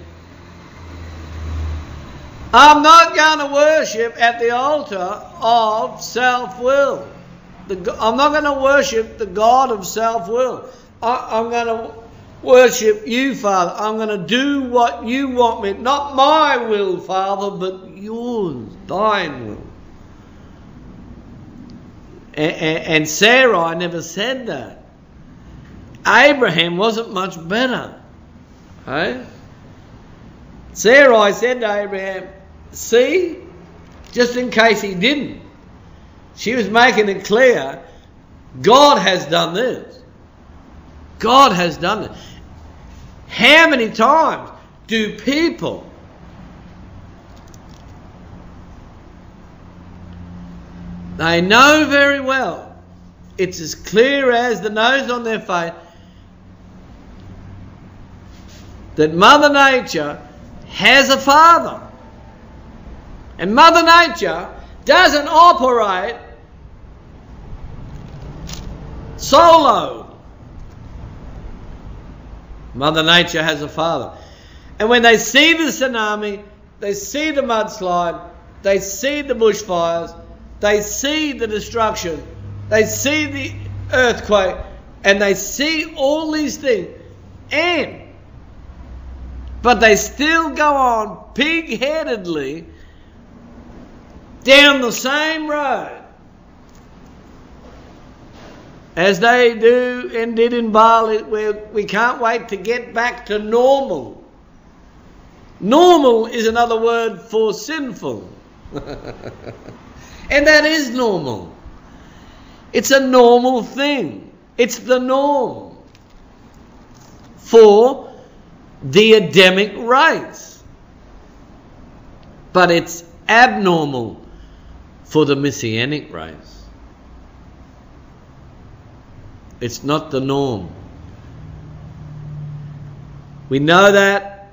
I'm not going to worship at the altar of self will. I'm not going to worship the God of self will. I'm going to worship you, Father. I'm going to do what you want me. Not my will, Father, but yours, thine will. And, Sarah never said that. Abraham wasn't much better. Hey? Sarai said to Abraham, See, just in case he didn't, she was making it clear God has done this. God has done it. How many times do people they know very well it's as clear as the nose on their face that Mother Nature has a father. And Mother Nature doesn't operate solo. Mother Nature has a father. And when they see the tsunami, they see the mudslide, they see the bushfires, they see the destruction, they see the earthquake, and they see all these things. And, but they still go on pig headedly down the same road as they do and did in Bali, where we can't wait to get back to normal. Normal is another word for sinful. and that is normal. It's a normal thing. It's the norm for the Adamic race. But it's abnormal for the Messianic race. It's not the norm. We know that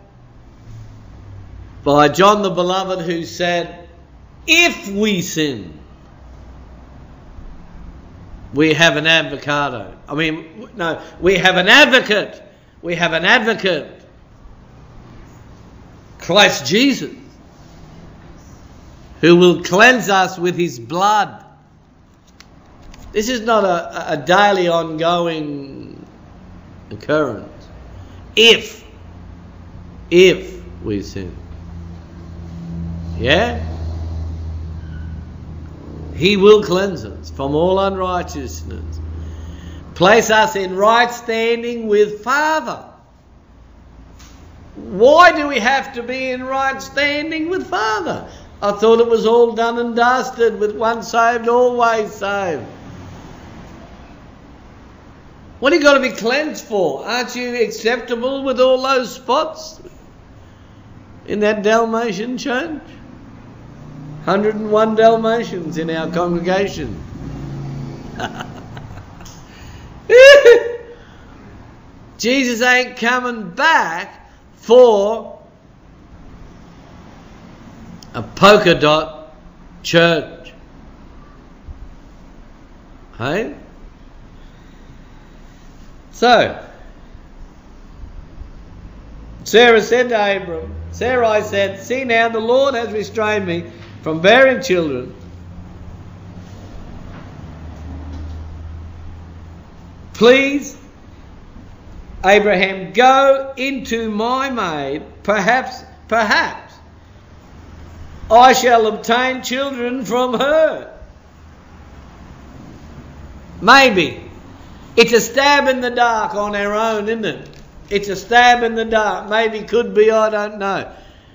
by John the Beloved, who said, If we sin, we have an avocado. I mean, no, we have an advocate. We have an advocate. Christ Jesus who will cleanse us with his blood. This is not a, a daily ongoing occurrence. If, if we sin. Yeah? He will cleanse us from all unrighteousness. Place us in right standing with Father. Why do we have to be in right standing with Father? I thought it was all done and dusted with one saved, always saved. What are you got to be cleansed for? Aren't you acceptable with all those spots? in that Dalmatian church? 101 Dalmatians in our congregation. Jesus ain't coming back for a polka dot church. Hey? So, Sarah said to Abram, Sarai said, See now, the Lord has restrained me from bearing children. Please, Abraham, go into my maid, perhaps, perhaps I shall obtain children from her. Maybe. It's a stab in the dark on our own, isn't it? It's a stab in the dark. Maybe, could be, I don't know.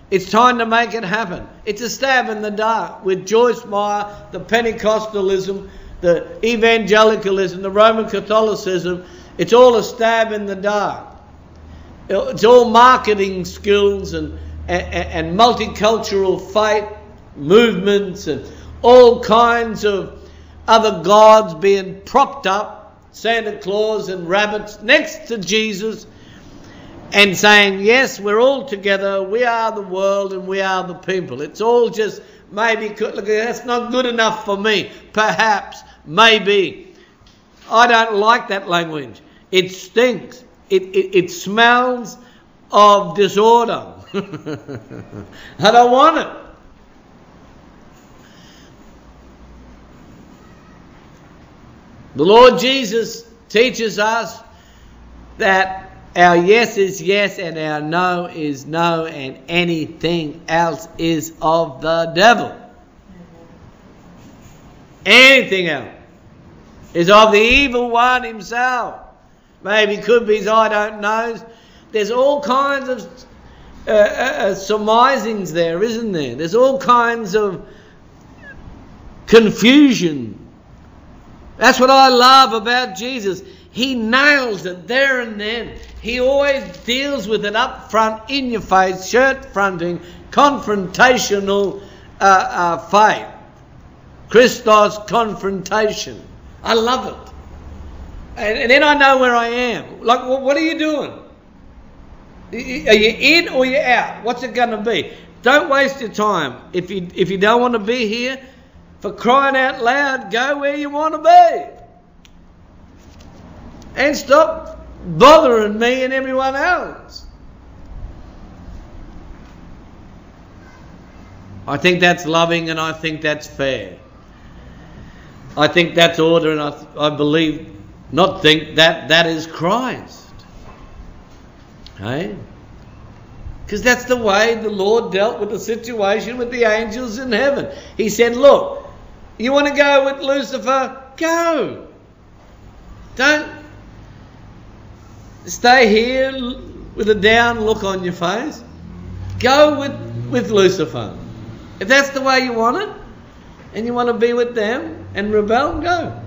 It's time to make it happen. It's a stab in the dark with Joyce Meyer, the Pentecostalism, the evangelicalism, the Roman Catholicism. It's all a stab in the dark. It's all marketing skills and, and, and multicultural fight movements and all kinds of other gods being propped up, Santa Claus and rabbits next to Jesus and saying, Yes, we're all together, we are the world and we are the people. It's all just maybe, look, that's not good enough for me. Perhaps, maybe. I don't like that language. It stinks. It, it, it smells of disorder. I don't want it. The Lord Jesus teaches us that our yes is yes and our no is no, and anything else is of the devil. Anything else is of the evil one himself. Maybe could be, I don't know. There's all kinds of uh, uh, uh, surmisings there, isn't there? There's all kinds of confusion. That's what I love about Jesus. He nails it there and then. He always deals with it up front, in your face, shirt fronting, confrontational uh, uh, faith. Christos confrontation. I love it. And, and, then I know where I am. Like, what are you doing? Are you in or you out? What's it going to be? Don't waste your time. If you if you don't want to be here, for crying out loud, go where you want to be and stop bothering me and everyone else. I think that's loving and I think that's fair. I think that's order and I, I believe, not think that that is Christ. Hey? Because that's the way the Lord dealt with the situation with the angels in heaven. He said, Look, you want to go with Lucifer? Go. Don't stay here with a down look on your face. Go with, with Lucifer. If that's the way you want it, and you want to be with them and rebel, go.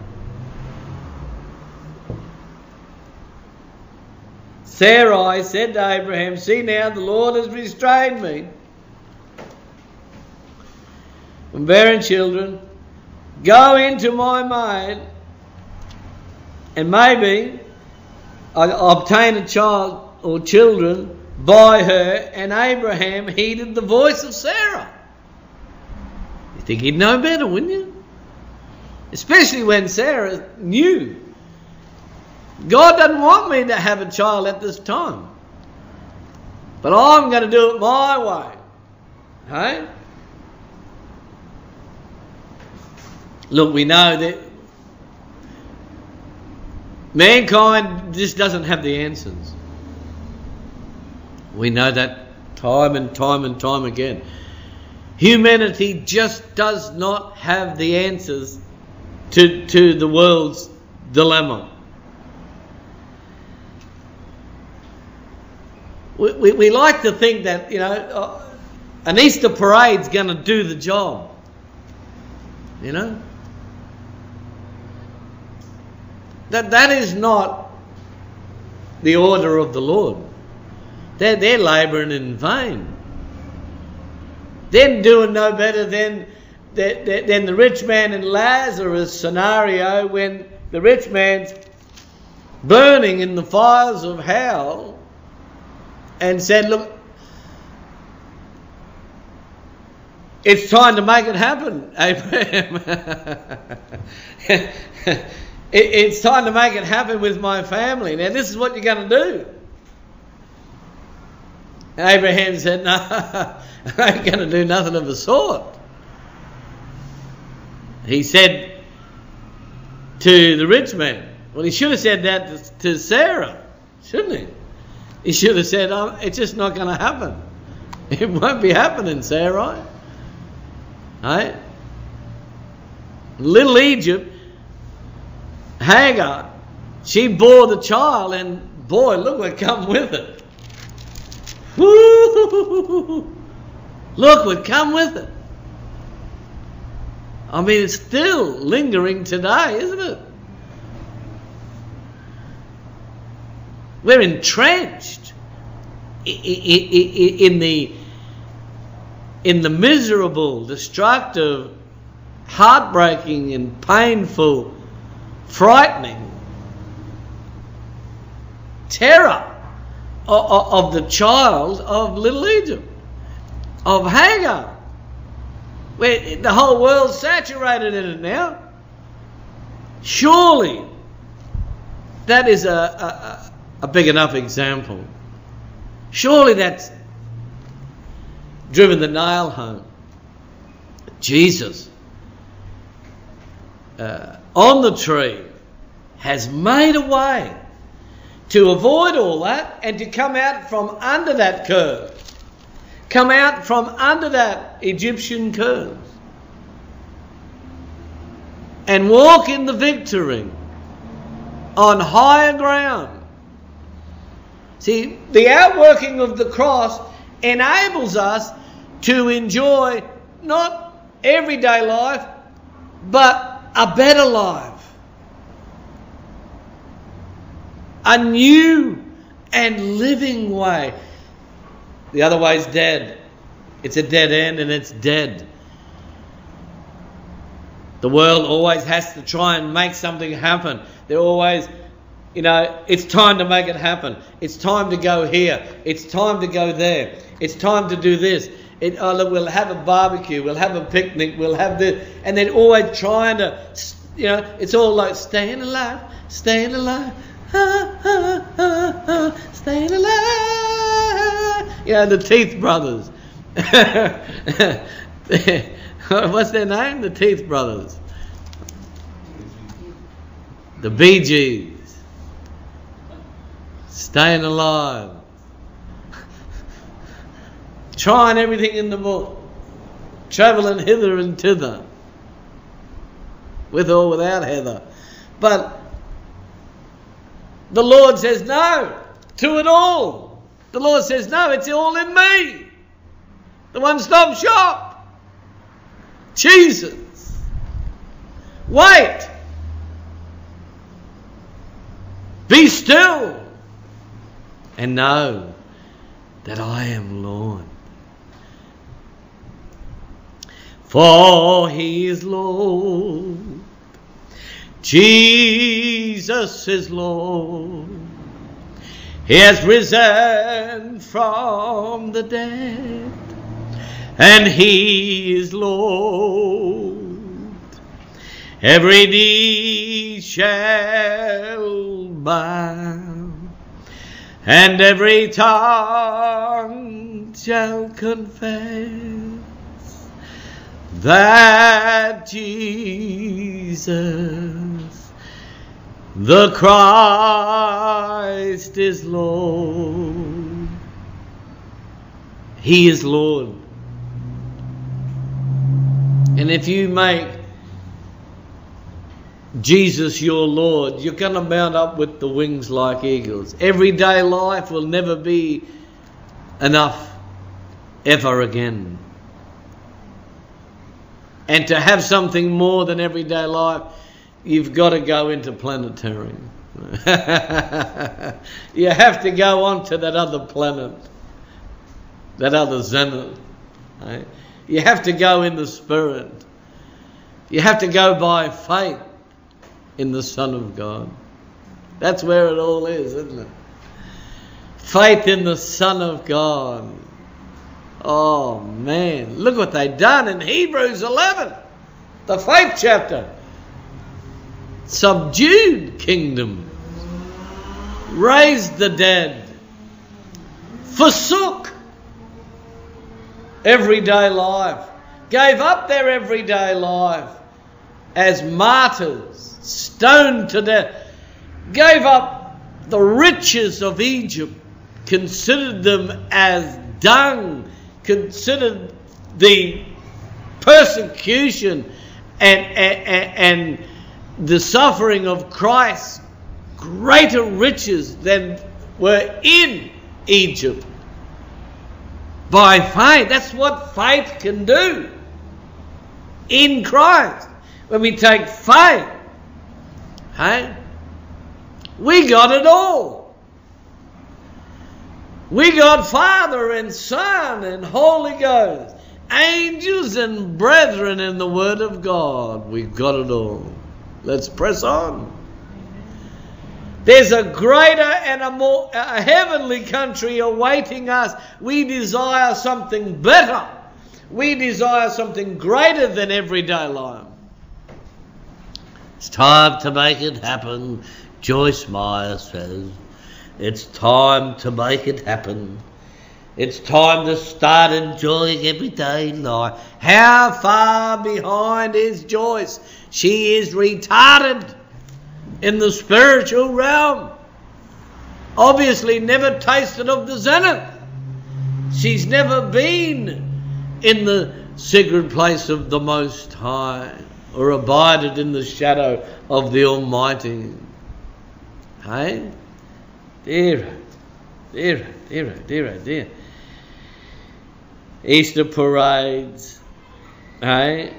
Sarai said to Abraham, See now, the Lord has restrained me from bearing children. Go into my maid, and maybe I obtain a child or children by her, and Abraham heeded the voice of Sarah. You think he'd know better, wouldn't you? Especially when Sarah knew. God doesn't want me to have a child at this time. But I'm going to do it my way. Hey? Look, we know that Mankind just doesn't have the answers. We know that time and time and time again. Humanity just does not have the answers to, to the world's dilemma. We, we, we like to think that, you know, uh, an Easter parade's going to do the job. You know? That, that is not the order of the Lord. They're, they're labouring in vain. then doing no better than, than the rich man and Lazarus scenario when the rich man's burning in the fires of hell and said, Look, it's time to make it happen, Abraham. it's time to make it happen with my family. Now, this is what you're going to do. And Abraham said, No, I ain't going to do nothing of the sort. He said to the rich man, well, he should have said that to Sarah, shouldn't he? He should have said, oh, It's just not going to happen. It won't be happening, Sarah. Right? Little Egypt, Hagar, she bore the child, and boy, look what come with it. Woo! Look what come with it. I mean, it's still lingering today, isn't it? We're entrenched in the in the miserable, destructive, heartbreaking, and painful, frightening terror of the child of little Egypt, of Hagar. Where the whole world's saturated in it now. Surely that is a, a, a big enough example. Surely that's driven the nail home. Jesus uh, on the tree has made a way to avoid all that and to come out from under that curve. Come out from under that Egyptian curse. And walk in the victory on higher ground. See, the outworking of the cross enables us to enjoy not everyday life, but a better life. A new and living way. The other way is dead. It's a dead end and it's dead. The world always has to try and make something happen. They're always, you know, it's time to make it happen. It's time to go here. It's time to go there. It's time to do this. It, oh, look, we'll have a barbecue. We'll have a picnic. We'll have this. And they're always trying to, you know, it's all like staying alive, staying alive, staying alive. Yeah, the Teeth Brothers. What's their name? The Teeth Brothers. The Bee Gees. Staying alive. Trying everything in the book. Travelling hither and thither. With or without Heather. But the Lord says no to it all. The Lord says no, it's all in me. The one stop shop. Jesus. Wait. Be still and know that I am Lord. For he is Lord. Jesus is Lord. He has risen from the dead and he is Lord. Every knee shall bow, and every tongue shall confess that Jesus, the Christ, is Lord. He is Lord. And if you make Jesus your Lord, you're going to mount up with the wings like eagles. Everyday life will never be enough ever again. And to have something more than everyday life, you've got to go into planetary. you have to go on to that other planet, that other zenith. Right? You have to go in the Spirit. You have to go by faith in the Son of God. That's where it all is, isn't it? Faith in the Son of God. Oh man, look what they've done in Hebrews 11, the faith chapter. Subdued kingdom, raised the dead, forsook everyday life, gave up their everyday life as martyrs, stoned to death, gave up the riches of Egypt, considered them as dung, considered the persecution and, and, and the suffering of Christ greater riches than were in Egypt. By faith. That's what faith can do. In Christ. When we take faith, hey, we got it all. We got Father and Son and Holy Ghost, angels and brethren in the Word of God. We've got it all. Let's press on. There's a greater and a more a heavenly country awaiting us. We desire something better. We desire something greater than everyday life. It's time to make it happen, Joyce Meyer says. It's time to make it happen. It's time to start enjoying everyday life. How far behind is Joyce? She is retarded in the spiritual realm. Obviously, never tasted of the zenith. She's never been in the secret place of the Most High or abided in the shadow of the Almighty. Hey? Dear, dear, dear, dear, dear. Easter parades, hey?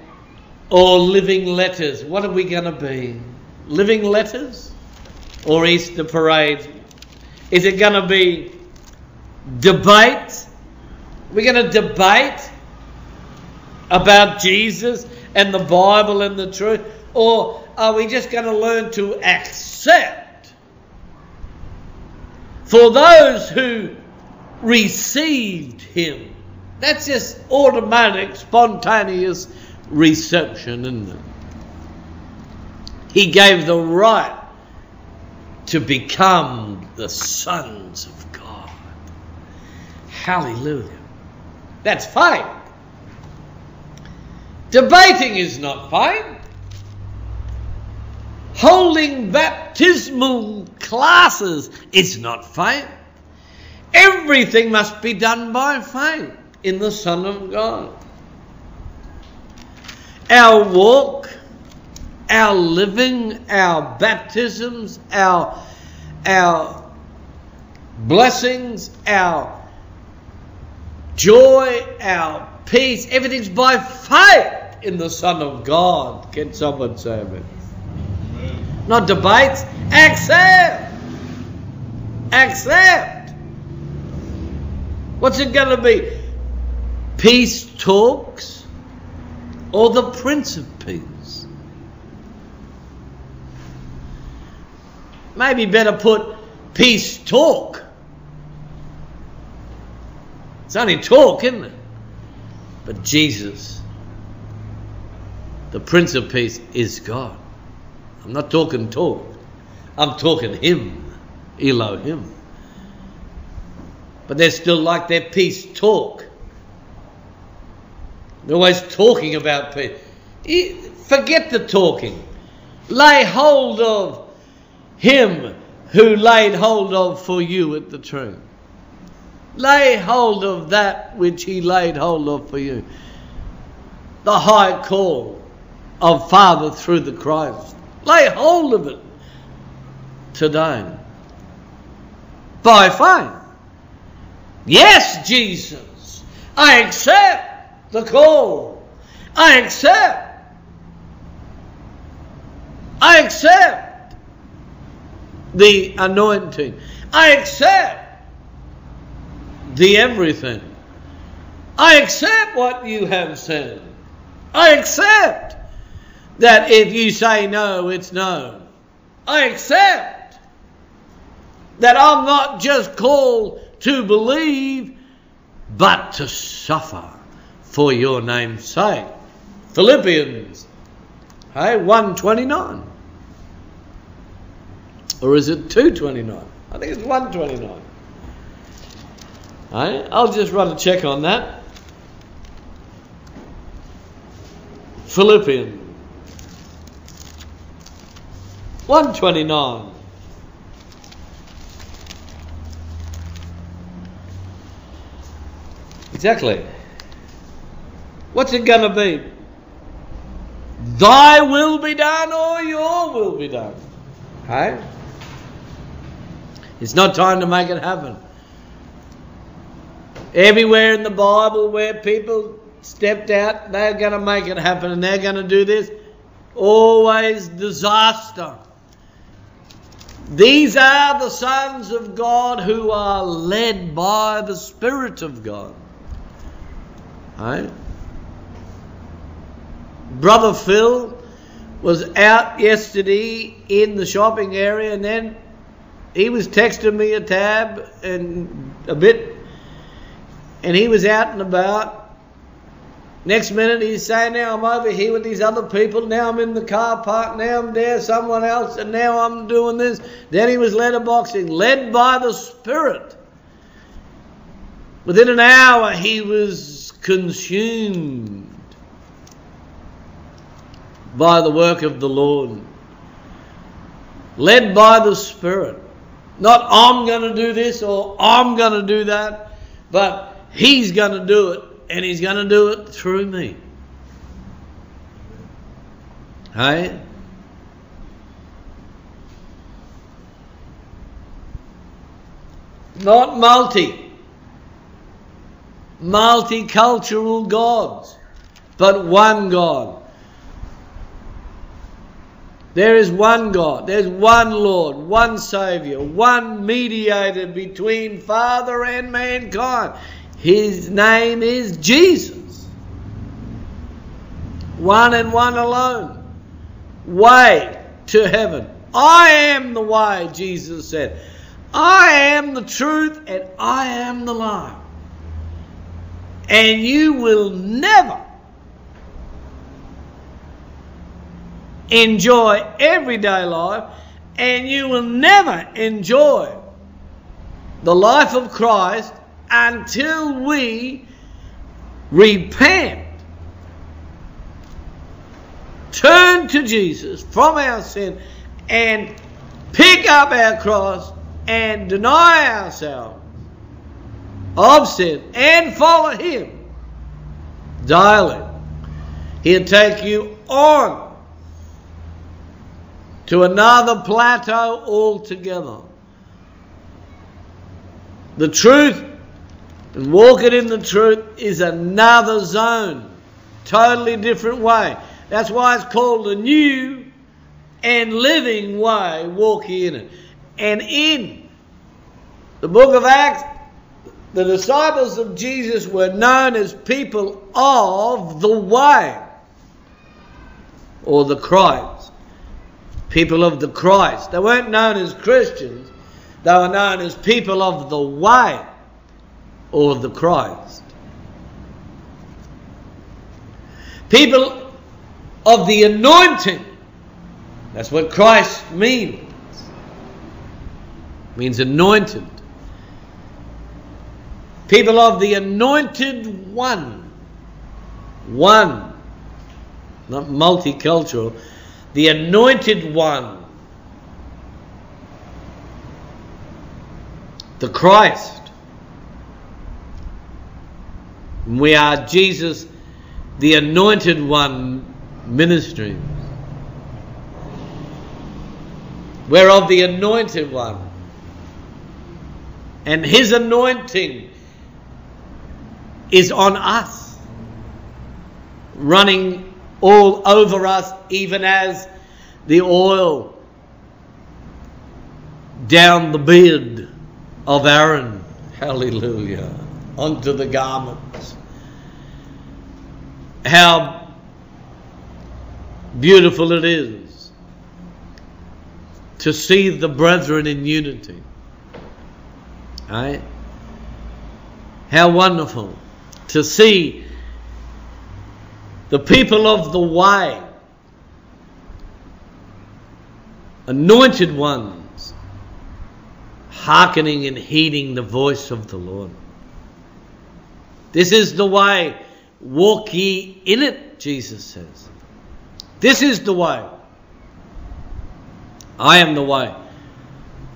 Or living letters. What are we going to be? living letters or Easter parades? Is it going to be debate? We're going to debate about Jesus and the Bible and the truth? Or are we just going to learn to accept for those who received Him? That's just automatic, spontaneous reception, isn't it? He gave the right to become the sons of God. Hallelujah. That's faith. Debating is not fine. Holding baptismal classes is not fine. Everything must be done by faith in the Son of God. Our walk our living, our baptisms, our, our blessings, our joy, our peace, everything's by faith in the Son of God. Can someone say it? Not debates, accept. Accept. What's it going to be? Peace talks or the Prince of Peace? Maybe better put peace talk. It's only talk, isn't it? But Jesus, the Prince of Peace, is God. I'm not talking talk. I'm talking Him, Elohim. But they're still like their peace talk. They're always talking about peace. Forget the talking. Lay hold of him who laid hold of for you at the tree. Lay hold of that which he laid hold of for you. The high call of Father through the Christ. Lay hold of it today. By faith. Yes, Jesus. I accept the call. I accept. I accept the anointing. I accept the everything. I accept what you have said. I accept that if you say no, it's no. I accept that I'm not just called to believe, but to suffer for your name's sake. Philippians, hey, 129. Or is it 229? I think it's 129. Hey, I'll just run a check on that. Philippians 129. Exactly. What's it going to be? Thy will be done or your will be done. Hey? It's not time to make it happen. Everywhere in the Bible where people stepped out, they're going to make it happen and they're going to do this, always disaster. These are the sons of God who are led by the Spirit of God. Right? Brother Phil was out yesterday in the shopping area and then he was texting me a tab and a bit and he was out and about. Next minute he's saying, Now I'm over here with these other people, now I'm in the car park, now I'm there, someone else, and now I'm doing this. Then he was letterboxing, led by the Spirit. Within an hour he was consumed by the work of the Lord. Led by the Spirit. Not I'm going to do this or I'm going to do that, but He's going to do it and He's going to do it through me. Hey? Not multi, multicultural gods, but one God. There is one God, there's one Lord, one Saviour, one mediator between Father and mankind. His name is Jesus. One and one alone. Way to heaven. I am the way, Jesus said. I am the truth and I am the life. And you will never enjoy everyday life and you will never enjoy the life of Christ until we repent, turn to Jesus from our sin, and pick up our cross and deny ourselves of sin and follow Him daily. He'll take you on to another plateau altogether. The truth and walking in the truth is another zone, totally different way. That's why it's called the new and living way, walking in it. And in the book of Acts, the disciples of Jesus were known as people of the way or the Christ. People of the Christ. They weren't known as Christians, they were known as people of the way or the Christ. People of the anointing. That's what Christ means. means anointed. People of the anointed one. One. Not multicultural. The anointed one. The Christ. We are Jesus, the anointed one, ministry. We're of the anointed one. And his anointing is on us, running all over us, even as the oil down the beard of Aaron. Hallelujah. Onto the garments how beautiful it is to see the brethren in unity. Right? How wonderful to see the people of the way, anointed ones, hearkening and heeding the voice of the Lord. This is the way. Walk ye in it, Jesus says. This is the way. I am the way.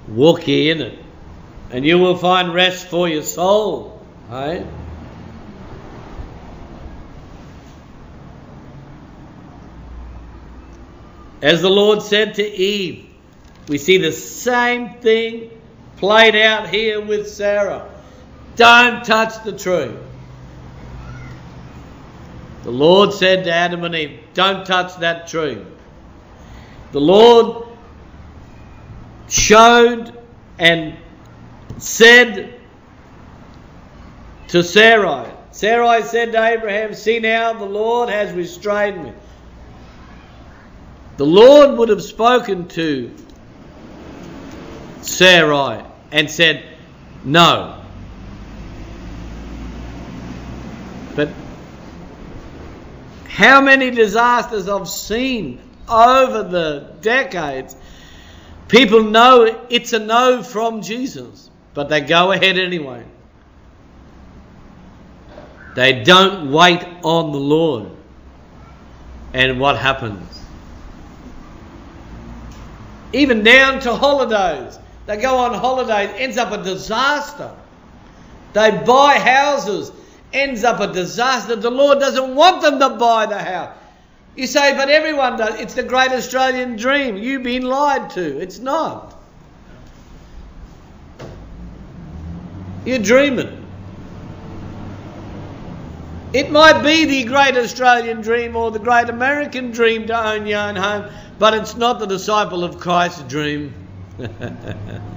Walk ye in it. And you will find rest for your soul. Right? As the Lord said to Eve, we see the same thing played out here with Sarah. Don't touch the tree. The Lord said to Adam and Eve, Don't touch that tree. The Lord showed and said to Sarai, Sarai said to Abraham, See now, the Lord has restrained me. The Lord would have spoken to Sarai and said, No. But how many disasters I've seen over the decades, people know it's a no from Jesus, but they go ahead anyway. They don't wait on the Lord. And what happens? even down to holidays. They go on holidays, ends up a disaster. They buy houses, ends up a disaster. The Lord doesn't want them to buy the house. You say, but everyone does. It's the great Australian dream. You've been lied to. It's not. You're dreaming. It might be the great Australian dream or the great American dream to own your own home, but it's not the disciple of Christ's dream.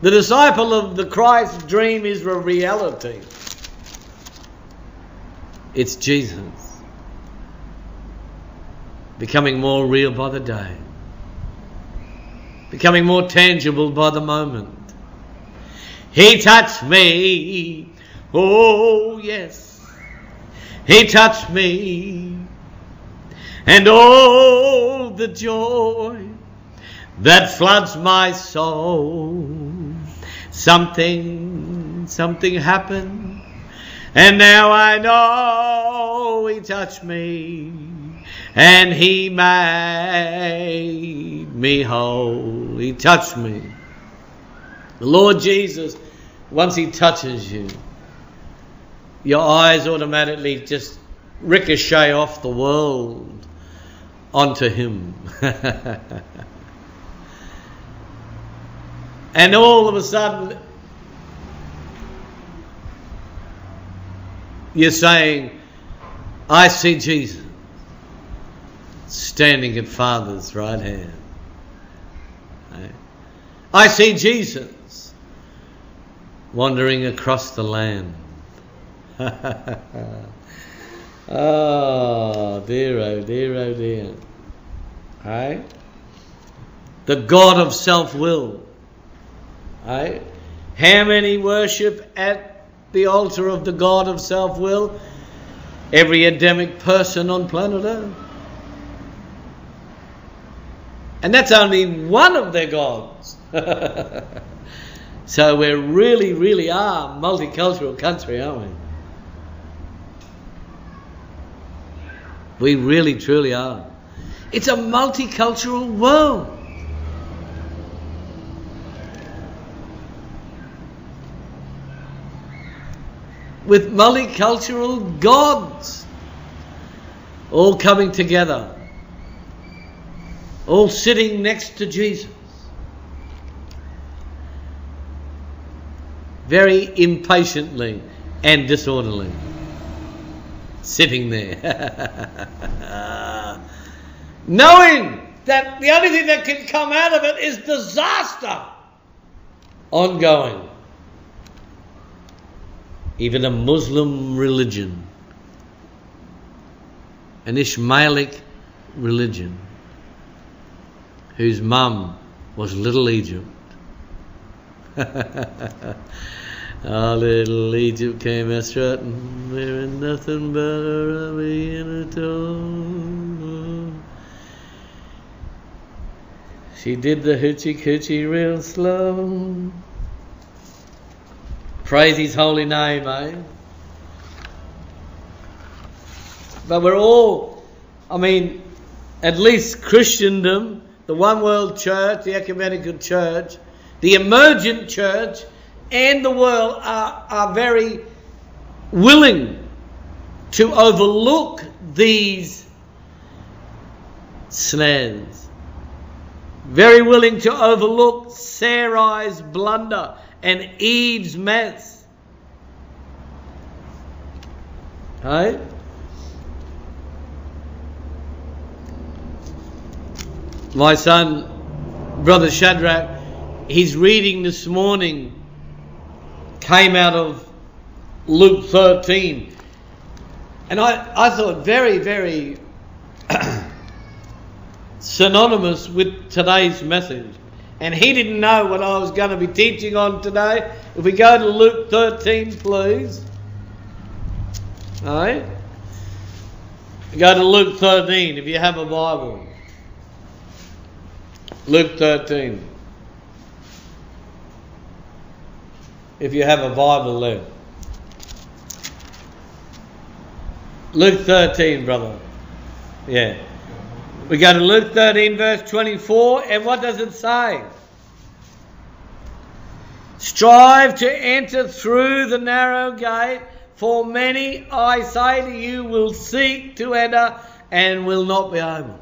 the disciple of the Christ dream is a reality. It's Jesus. Becoming more real by the day becoming more tangible by the moment. He touched me. Oh, yes. He touched me. And oh, the joy that floods my soul. Something, something happened. And now I know he touched me and he made me whole. He touched me. The Lord Jesus, once he touches you, your eyes automatically just ricochet off the world onto him. and all of a sudden, you're saying, I see Jesus standing at Father's right hand. I see Jesus wandering across the land. oh, dear, oh, dear, oh, dear. Right? The God of self will. Right? How many worship at the altar of the God of self will? Every Adamic person on planet Earth. And that's only one of their gods. so we really, really are a multicultural country, aren't we? We really, truly are. It's a multicultural world. With multicultural gods all coming together all sitting next to Jesus. Very impatiently and disorderly. Sitting there. Knowing that the only thing that can come out of it is disaster. ongoing. Even a Muslim religion, an Ishmaelic religion, whose mum was Little Egypt. Ah, little Egypt came a strutting, wearing nothing but a ruby in her toe. She did the hoochie coochie real slow. Praise His holy name, eh? But we're all, I mean, at least Christendom, the one world church, the ecumenical church, the emergent church, and the world are, are very willing to overlook these snares. Very willing to overlook Sarai's blunder and Eve's mess. Right? My son, Brother Shadrach, he's reading this morning came out of Luke 13. And I, I thought very, very synonymous with today's message. And he didn't know what I was going to be teaching on today. If we go to Luke 13, please. All right? Go to Luke 13 if you have a Bible. Luke 13. if you have a Bible there. Luke 13, brother. Yeah. We go to Luke 13, verse 24, and what does it say? Strive to enter through the narrow gate, for many, I say to you, will seek to enter and will not be able.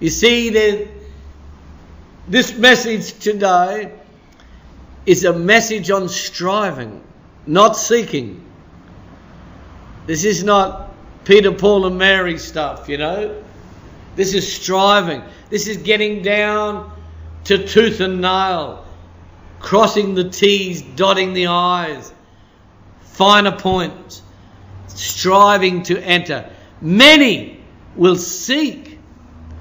You see, that this message today is a message on striving, not seeking. This is not Peter, Paul, and Mary stuff, you know. This is striving. This is getting down to tooth and nail, crossing the T's, dotting the I's, finer points, striving to enter. Many will seek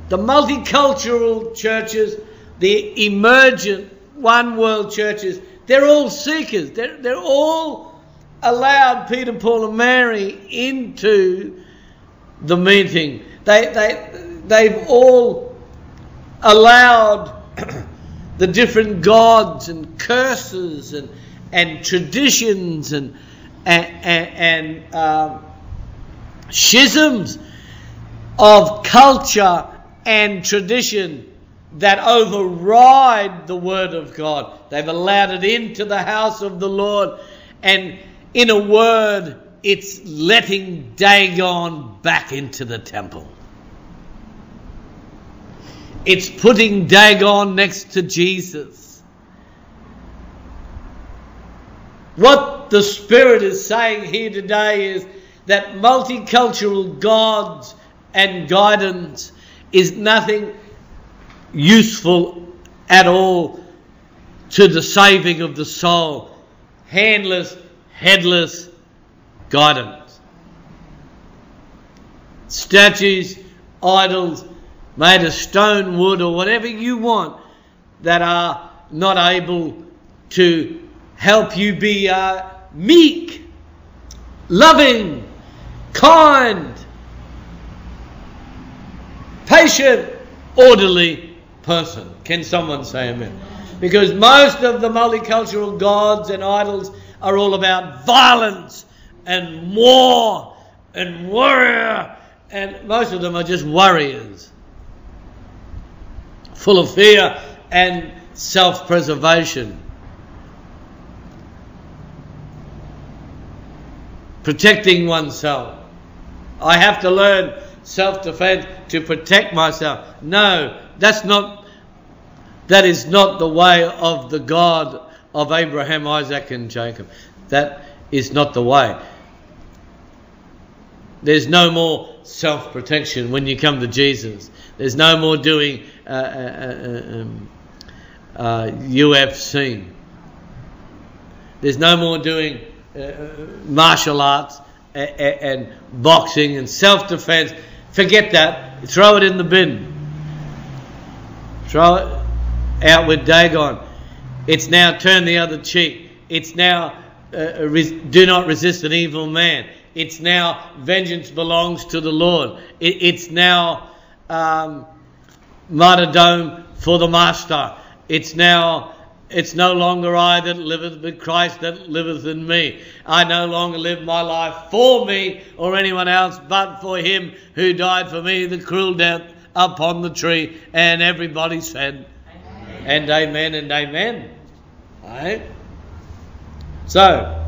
the multicultural churches, the emergent one world churches, they're all seekers. They're, they're all allowed Peter, Paul, and Mary into the meeting. They, they, they've all allowed the different gods and curses and, and traditions and, and, and, um, schisms of culture and tradition that override the Word of God. They've allowed it into the house of the Lord. And in a word, it's letting Dagon back into the temple. It's putting Dagon next to Jesus. What the Spirit is saying here today is that multicultural gods and guidance is nothing useful at all to the saving of the soul. Handless, headless guidance. Statues, idols made of stone, wood, or whatever you want that are not able to help you be uh, meek, loving, kind, patient, orderly, person. Can someone say amen? Because most of the multicultural gods and idols are all about violence and war and warrior, and most of them are just warriors, full of fear and self preservation. Protecting oneself. I have to learn self defense to protect myself. No, that's not that is not the way of the God of Abraham, Isaac, and Jacob. That is not the way. There's no more self protection when you come to Jesus. There's no more doing uh, uh, uh, um, UFC. There's no more doing uh, martial arts and, and boxing and self defense. Forget that. Throw it in the bin. Throw it out with Dagon. It's now turn the other cheek. It's now uh, do not resist an evil man. It's now vengeance belongs to the Lord. It, it's now um, martyrdom for the Master. It's now it's no longer I that liveth, but Christ that liveth in me. I no longer live my life for me or anyone else, but for him who died for me, the cruel death upon the tree. And everybody said, amen. and amen and amen. Right? So,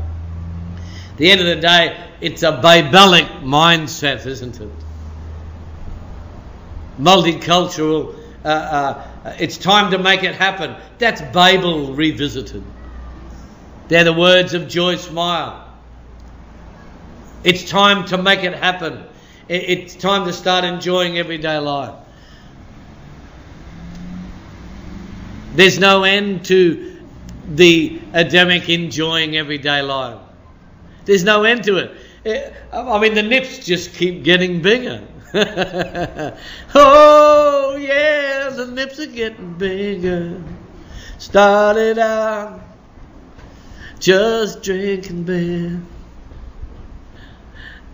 the end of the day, it's a Babelic mindset, isn't it? Multicultural. Uh, uh, it's time to make it happen. That's Babel revisited. They're the words of Joyce Meyer. It's time to make it happen. It's time to start enjoying everyday life. There's no end to the Adamic enjoying everyday life. There's no end to it. I mean, the nips just keep getting bigger. oh, yeah, the nips are getting bigger. Started out just drinking beer.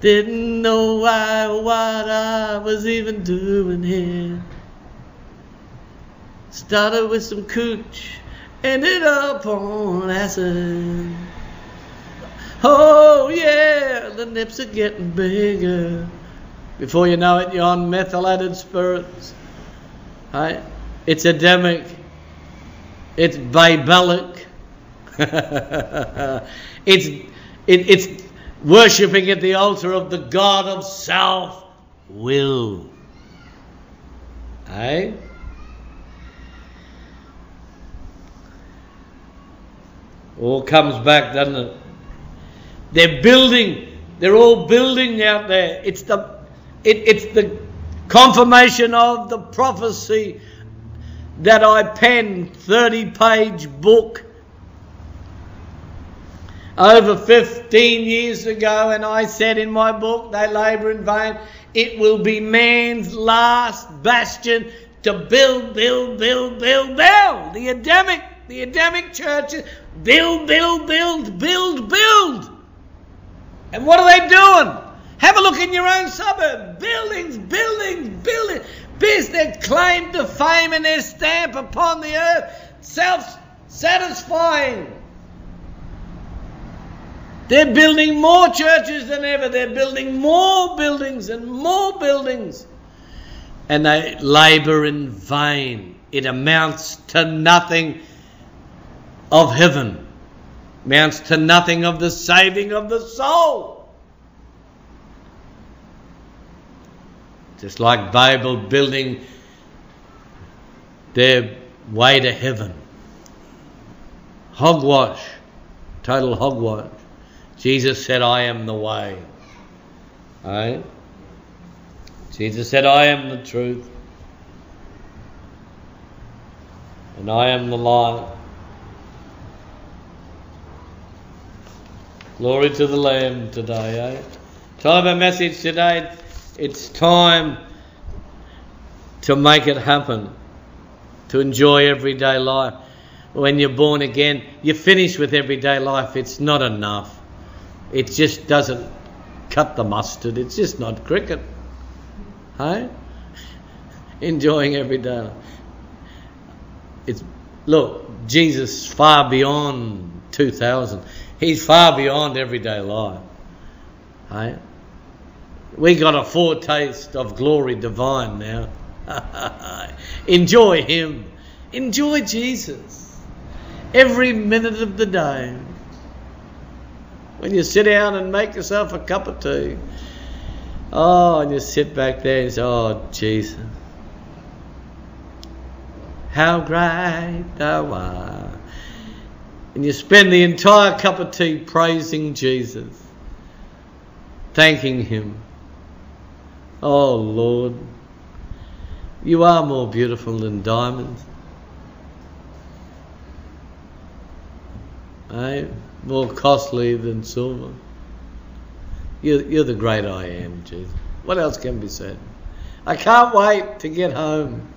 Didn't know why, or what I was even doing here. Started with some cooch, ended up on acid. Oh yeah, the nips are getting bigger. Before you know it, you're on methylated spirits. Right? It's Adamic. It's Babelic. it's it, it's worshipping at the altar of the God of self will. Hey? All comes back, doesn't it? They're building. They're all building out there. It's the, it, it's the confirmation of the prophecy that I penned, 30 page book over 15 years ago, and I said in my book, They labour in vain. It will be man's last bastion to build, build, build, build, build. The Adamic, the Adamic churches, build, build, build, build, build. And what are they doing? Have a look in your own suburb. Buildings, buildings, buildings. Biz their claim to fame and their stamp upon the earth. Self satisfying. They're building more churches than ever. They're building more buildings and more buildings. And they labour in vain. It amounts to nothing of heaven amounts to nothing of the saving of the soul. Just like Babel building their way to heaven. Hogwash, total hogwash. Jesus said, I am the way. Right? Jesus said, I am the truth. And I am the light. Glory to the Lamb today, eh? Time our message today, it's time to make it happen, to enjoy everyday life. When you're born again, you're finished with everyday life. It's not enough. It just doesn't cut the mustard. It's just not cricket. Hey? Enjoying everyday life. It's look, Jesus far beyond 2000. He's far beyond everyday life. Right? We got a foretaste of glory divine now. Enjoy Him. Enjoy Jesus. Every minute of the day. When you sit down and make yourself a cup of tea. Oh, and you sit back there and say, Oh, Jesus. How great thou art and you spend the entire cup of tea praising Jesus, thanking Him. Oh Lord, you are more beautiful than diamonds. Eh? more costly than silver. You're, you're the great I am, Jesus. What else can be said? I can't wait to get home.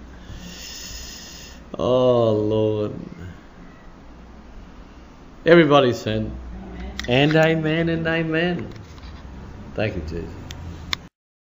Oh, Lord. Everybody said, and amen and amen. Thank you, Jesus.